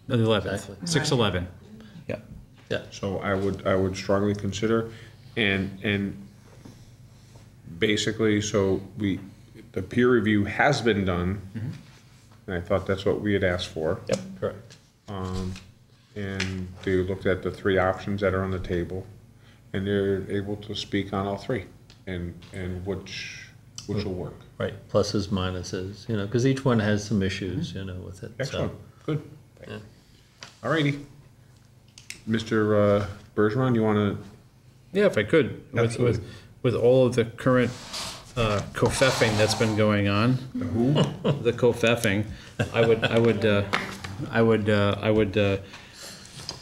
[SPEAKER 4] the 11th.
[SPEAKER 3] Exactly.
[SPEAKER 4] 6 11. Yeah.
[SPEAKER 1] So I would, I would strongly consider, and, and basically, so we, the peer review has been done. And I thought that's what we had asked for.
[SPEAKER 3] yep correct
[SPEAKER 1] Um, and they looked at the three options that are on the table, and they're able to speak on all three, and, and which which will work.
[SPEAKER 3] Right, pluses, minuses, you know, because each one has some issues, you know, with it. so.
[SPEAKER 1] Excellent, good. All righty. Mr. uh, Bergeron, you want to,
[SPEAKER 4] Yeah, if I could, with, with, with all of the current uh, covfeffing that's been going on. [laughs] The covfeffing, I would, I would, uh, I would, uh, I would uh,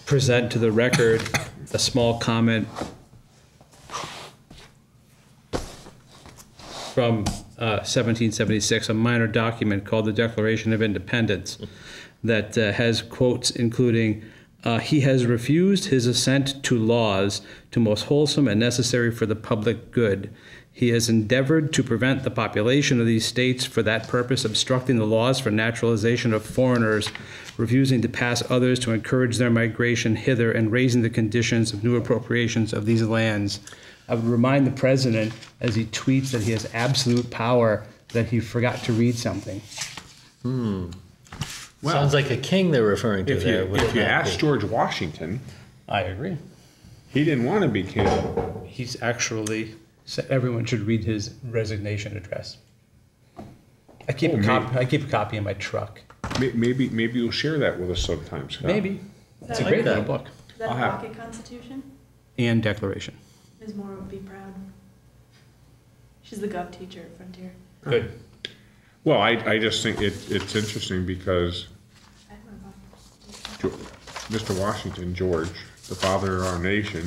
[SPEAKER 4] present to the record a small comment from uh, 1776, a minor document called the Declaration of Independence that uh, has quotes including, uh, "He has refused his assent to laws to most wholesome and necessary for the public good. He has endeavored to prevent the population of these states for that purpose, obstructing the laws for naturalization of foreigners, refusing to pass others to encourage their migration hither, and raising the conditions of new appropriations of these lands." I would remind the president, as he tweets that he has absolute power, that he forgot to read something.
[SPEAKER 3] Sounds like a king they're referring to
[SPEAKER 1] if you,
[SPEAKER 3] there. would
[SPEAKER 1] if you
[SPEAKER 3] not
[SPEAKER 1] ask
[SPEAKER 3] be?
[SPEAKER 1] George Washington,
[SPEAKER 4] I agree.
[SPEAKER 1] he didn't want to be king.
[SPEAKER 4] He's actually said everyone should read his resignation address. I keep
[SPEAKER 1] Oh,
[SPEAKER 4] a
[SPEAKER 1] me-
[SPEAKER 4] copy. I keep a copy in my truck.
[SPEAKER 1] Maybe, maybe you'll share that with us sometime, Scott.
[SPEAKER 4] Maybe it's a
[SPEAKER 5] Like
[SPEAKER 4] great
[SPEAKER 3] that.
[SPEAKER 4] little book
[SPEAKER 5] Is that
[SPEAKER 1] I'll
[SPEAKER 5] a
[SPEAKER 1] have-
[SPEAKER 5] pocket constitution?
[SPEAKER 4] and declaration.
[SPEAKER 5] Ms. Moore would be proud. She's the gov teacher at Frontier.
[SPEAKER 4] Good.
[SPEAKER 1] Well, I, I just think it, it's interesting because
[SPEAKER 5] I have my pocket.
[SPEAKER 1] Jo- Mr. Washington, George, the father of our nation,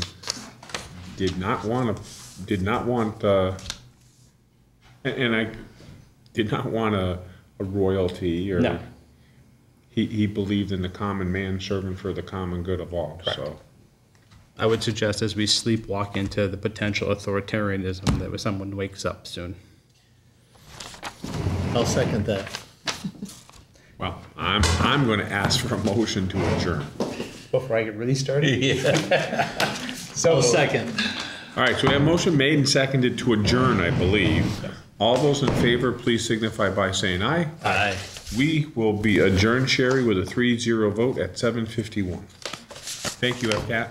[SPEAKER 1] did not want to, did not want, uh, and, and I, did not want a, a royalty or.
[SPEAKER 4] No.
[SPEAKER 1] He, he believed in the common man serving for the common good of all, so.
[SPEAKER 4] I would suggest as we sleepwalk into the potential authoritarianism that someone wakes up soon.
[SPEAKER 3] I'll second that. [laughs]
[SPEAKER 1] Well, I'm, I'm going to ask for a motion to adjourn.
[SPEAKER 4] Before I get really started. [laughs]
[SPEAKER 3] I'll second.
[SPEAKER 1] All right, so we have a motion made and seconded to adjourn, I believe. All those in favor, please signify by saying aye.
[SPEAKER 3] Aye.
[SPEAKER 1] We will be adjourned, Sherry, with a 3-0 vote at 7:51. Thank you, FCAT.